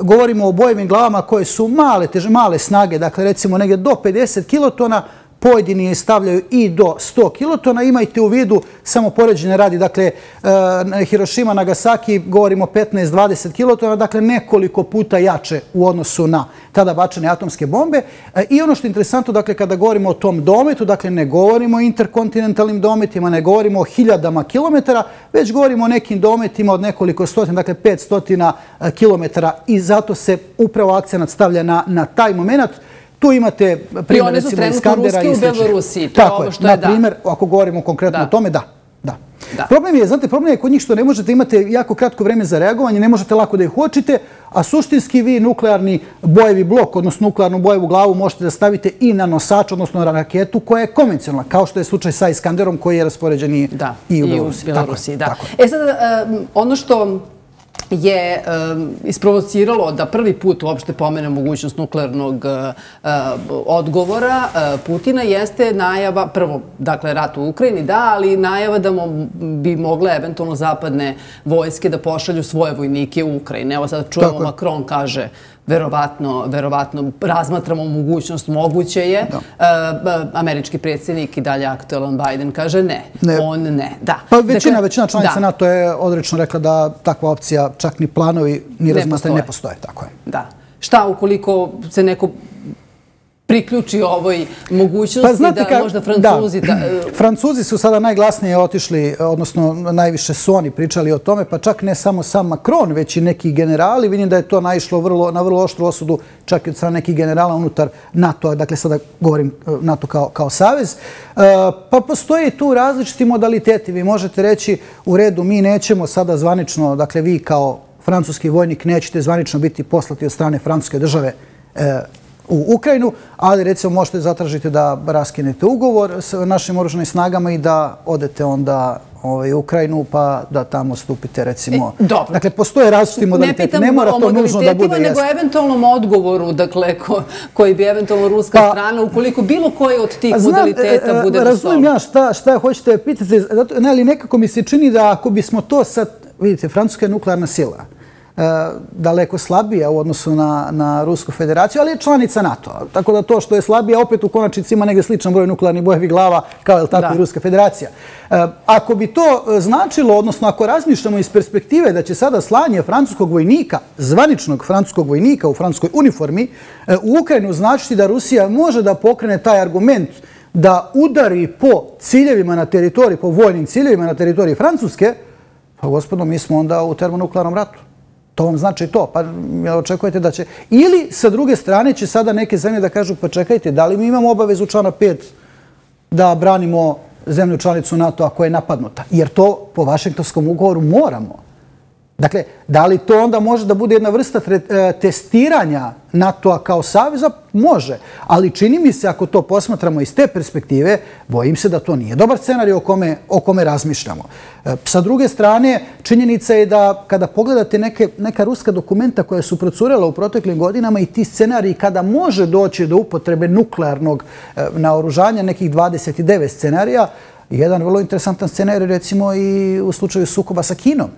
govorimo o bojevim glavama koje su male, teže, male snage, dakle recimo negdje do 50 kilotona, pojedini je stavljaju i do 100 kilotona. Imajte u vidu samo poređenje radi, dakle, eh, Hiroshima, Nagasaki, govorimo 15-20 kilotona, dakle, nekoliko puta jače u odnosu na tada bačene atomske bombe. Eh, I ono što je interesantno, dakle, kada govorimo o tom dometu, dakle, ne govorimo o interkontinentalnim dometima, ne govorimo o hiljadama kilometara, već govorimo o nekim dometima od nekoliko stotina, dakle, 500 eh, kilometara i zato se upravo akcija stavlja na, na taj moment. Tu imate primjer, recimo, Iskandera i slično. I one su trenutno ruske u Belorusiji, to je ovo što je da. Na primjer, ako govorimo konkretno o tome, da. Da. Da. Problem je, znate, problem je kod njih što ne možete, imate jako kratko vreme za reagovanje, ne možete lako da ih uočite, a suštinski vi nuklearni bojevi blok, odnosno nuklearnu bojevu glavu, možete da stavite i na nosač, odnosno na raketu koja je konvencionalna, kao što je slučaj sa Iskanderom koji je raspoređen i, da, i u Belorusiji. Belorusiji da. Tako. E sad, um, ono što je isprovociralo da prvi put uopšte pomene mogućnost nuklearnog e, odgovora e, Putina jeste najava, prvo, dakle, rat u Ukrajini, da, ali najava da bi mogle eventualno zapadne vojske da pošalju svoje vojnike u Ukrajini. Evo sad čujemo, Macron kaže verovatno, verovatno razmatramo mogućnost, moguće je. E, američki predsjednik i dalje aktualan Biden kaže ne, on ne. Da. Pa većina, dakle, većina članica NATO je odrečno rekla da takva opcija, čak ni planovi, ni razmatranje ne postoje. Tako je. Da. Šta ukoliko se neko priključi ovoj mogućnosti pa, da možda Francuzi... Da, *clears throat* Francuzi su sada najglasnije otišli, odnosno najviše su oni pričali o tome, pa čak ne samo sam Macron, već i neki generali. Vidim da je to naišlo vrlo, na vrlo oštru osudu čak i od strane nekih generala unutar NATO, dakle sada govorim e, NATO kao, kao savez. E, pa postoje tu različiti modaliteti. Vi možete reći u redu, mi nećemo sada zvanično, dakle vi kao francuski vojnik nećete zvanično biti poslati od strane francuske države e, u Ukrajinu, ali recimo možete zatražiti da raskinete ugovor s našim oružanim snagama i da odete onda ovaj, u Ukrajinu pa da tamo stupite recimo. E, dobro. Dakle, postoje različiti modaliteti. Ne mora to nužno da bude nego eventualnom odgovoru, dakle, ko, koji bi eventualno ruska pa, strana, ukoliko bilo koji od tih znam, modaliteta e, bude Razumijem ja šta, šta hoćete pitati, ne, ali nekako mi se čini da ako bismo to sad, vidite, Francuska je nuklearna sila. E, daleko slabija u odnosu na, na Rusku federaciju, ali je članica NATO. Tako da to što je slabija, opet u konačnici ima negdje sličan broj nuklearnih bojevi glava kao je tako i Ruska federacija. E, ako bi to značilo, odnosno ako razmišljamo iz perspektive da će sada slanje francuskog vojnika, zvaničnog francuskog vojnika u francuskoj uniformi, e, u Ukrajinu značiti da Rusija može da pokrene taj argument da udari po ciljevima na teritoriji, po vojnim ciljevima na teritoriji Francuske, pa gospodno, mi smo onda u termonuklearnom ratu. To vam znači to. Pa očekujete da će... Ili sa druge strane će sada neke zemlje da kažu pa čekajte, da li mi imamo obavezu člana 5 da branimo zemlju članicu NATO ako je napadnuta? Jer to po Vašingtonskom ugovoru moramo. Dakle, da li to onda može da bude jedna vrsta e, testiranja NATO-a kao savjeza? Može. Ali čini mi se, ako to posmatramo iz te perspektive, bojim se da to nije dobar scenarij o kome, o kome razmišljamo. E, sa druge strane, činjenica je da kada pogledate neke, neka ruska dokumenta koja su procurela u proteklim godinama i ti scenariji kada može doći do upotrebe nuklearnog e, naoružanja, nekih 29 scenarija, jedan vrlo interesantan scenarij recimo i u slučaju sukoba sa Kinom.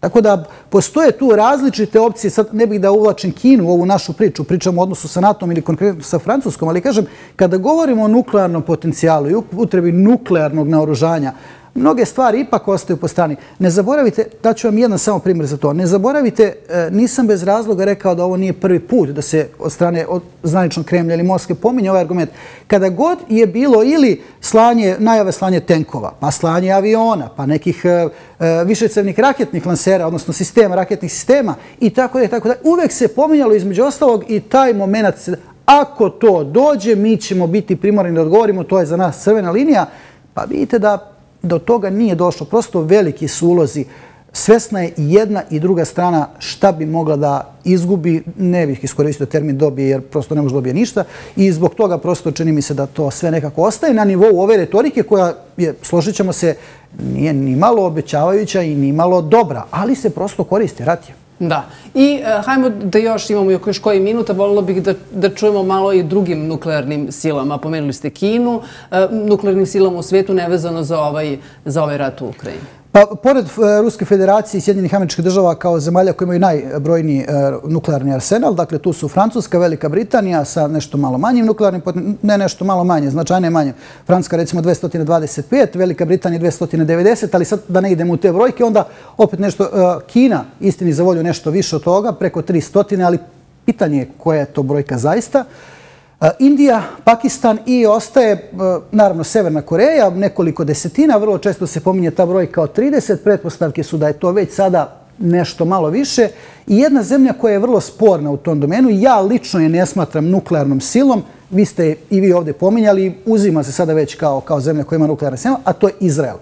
Tako da postoje tu različite opcije, sad ne bih da uvlačim Kinu u ovu našu priču, pričamo o odnosu sa NATO-om ili konkretno sa Francuskom, ali kažem, kada govorimo o nuklearnom potencijalu i upotrebi nuklearnog naoružanja, mnoge stvari ipak ostaju po strani. Ne zaboravite, daću vam jedan samo primjer za to, ne zaboravite, e, nisam bez razloga rekao da ovo nije prvi put da se od strane od zvaničnog Kremlja ili Moskve pominje ovaj argument. Kada god je bilo ili slanje, najave slanje tenkova, pa slanje aviona, pa nekih e, e, višecevnih raketnih lansera, odnosno sistema, raketnih sistema i tako da, tako da, uvek se pominjalo između ostalog i taj moment, ako to dođe, mi ćemo biti primorani da odgovorimo, to je za nas crvena linija, pa vidite da do toga nije došlo. Prosto veliki su ulozi. Svesna je jedna i druga strana šta bi mogla da izgubi. Ne bih iskoristio termin dobije jer prosto ne može dobije ništa. I zbog toga prosto čini mi se da to sve nekako ostaje na nivou ove retorike koja je, složit ćemo se, nije ni malo obećavajuća i ni malo dobra, ali se prosto koristi. Rat je. Da. I uh, hajmo da još imamo još koji minuta, volilo bih da, da čujemo malo i drugim nuklearnim silama. Pomenuli ste Kinu, uh, nuklearnim silama u svijetu nevezano za ovaj, za ovaj rat u Ukrajini. Pa, pored eh, Ruske federacije i Sjedinjenih američkih država kao zemalja koje imaju najbrojniji e, nuklearni arsenal, dakle tu su Francuska, Velika Britanija sa nešto malo manjim nuklearnim potencijalom, ne nešto malo manje, značajne manje. Francuska recimo 225, Velika Britanija 290, ali sad da ne idemo u te brojke, onda opet nešto, e, Kina istini za volju nešto više od toga, preko 300, ali pitanje je koja je to brojka zaista. Indija, Pakistan i ostaje, e, naravno, Severna Koreja, nekoliko desetina, vrlo često se pominje ta brojka od 30, pretpostavke su da je to već sada nešto malo više. I jedna zemlja koja je vrlo sporna u tom domenu, ja lično je ne smatram nuklearnom silom, vi ste i vi ovdje pominjali, uzima se sada već kao, kao zemlja koja ima nuklearne sila, a to je Izrael.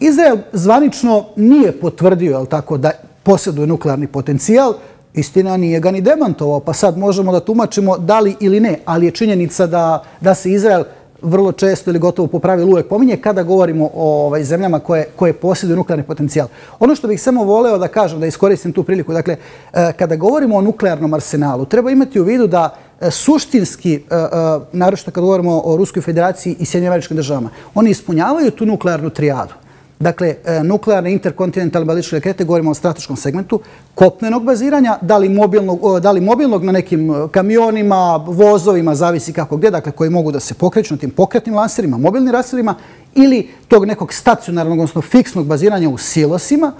Izrael zvanično nije potvrdio jel tako, da posjeduje nuklearni potencijal, Istina nije ga ni demantovao, pa sad možemo da tumačimo da li ili ne, ali je činjenica da, da se Izrael vrlo često ili gotovo po pravilu uvek pominje kada govorimo o ovaj, zemljama koje, koje posjeduju nuklearni potencijal. Ono što bih samo voleo da kažem, da iskoristim tu priliku, dakle, e, kada govorimo o nuklearnom arsenalu, treba imati u vidu da e, suštinski, e, naročito kada govorimo o Ruskoj federaciji i Sjedinjim američkim državama, oni ispunjavaju tu nuklearnu trijadu. Dakle, e, nuklearne interkontinentalne balističke rakete, govorimo o strateškom segmentu, kopnenog baziranja, da li mobilnog, da li mobilnog na nekim e, kamionima, vozovima, zavisi kako gdje, dakle, koji mogu da se pokreću na tim pokretnim lanserima, mobilnim laserima, ili tog nekog stacionarnog, odnosno fiksnog baziranja u silosima,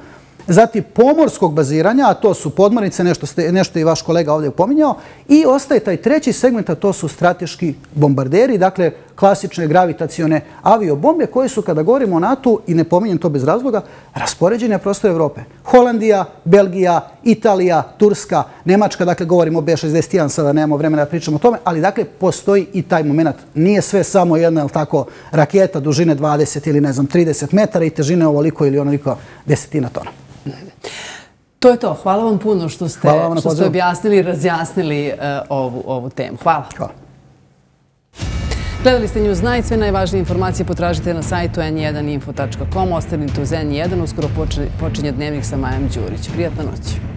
Zatim pomorskog baziranja, a to su podmornice, nešto, ste, nešto i vaš kolega ovdje upominjao, i ostaje taj treći segment, a to su strateški bombarderi, dakle klasične gravitacione aviobombe koje su, kada govorimo o NATO, i ne pominjem to bez razloga, raspoređene na prostor Evrope. Holandija, Belgija, Italija, Turska, Nemačka, dakle govorimo o B61, sada nemamo vremena da pričamo o tome, ali dakle postoji i taj moment. Nije sve samo jedna, ili tako, raketa dužine 20 ili ne znam, 30 metara i težine ovoliko ili onoliko desetina tona. To je to. Hvala vam puno što ste, što ste objasnili i razjasnili uh, ovu, ovu temu. Hvala. Hvala. Gledali ste News Night. Sve najvažnije informacije potražite na sajtu n1info.com. Ostanite uz N1. Uskoro počinje dnevnik sa Majom Đurić. Prijatna noć.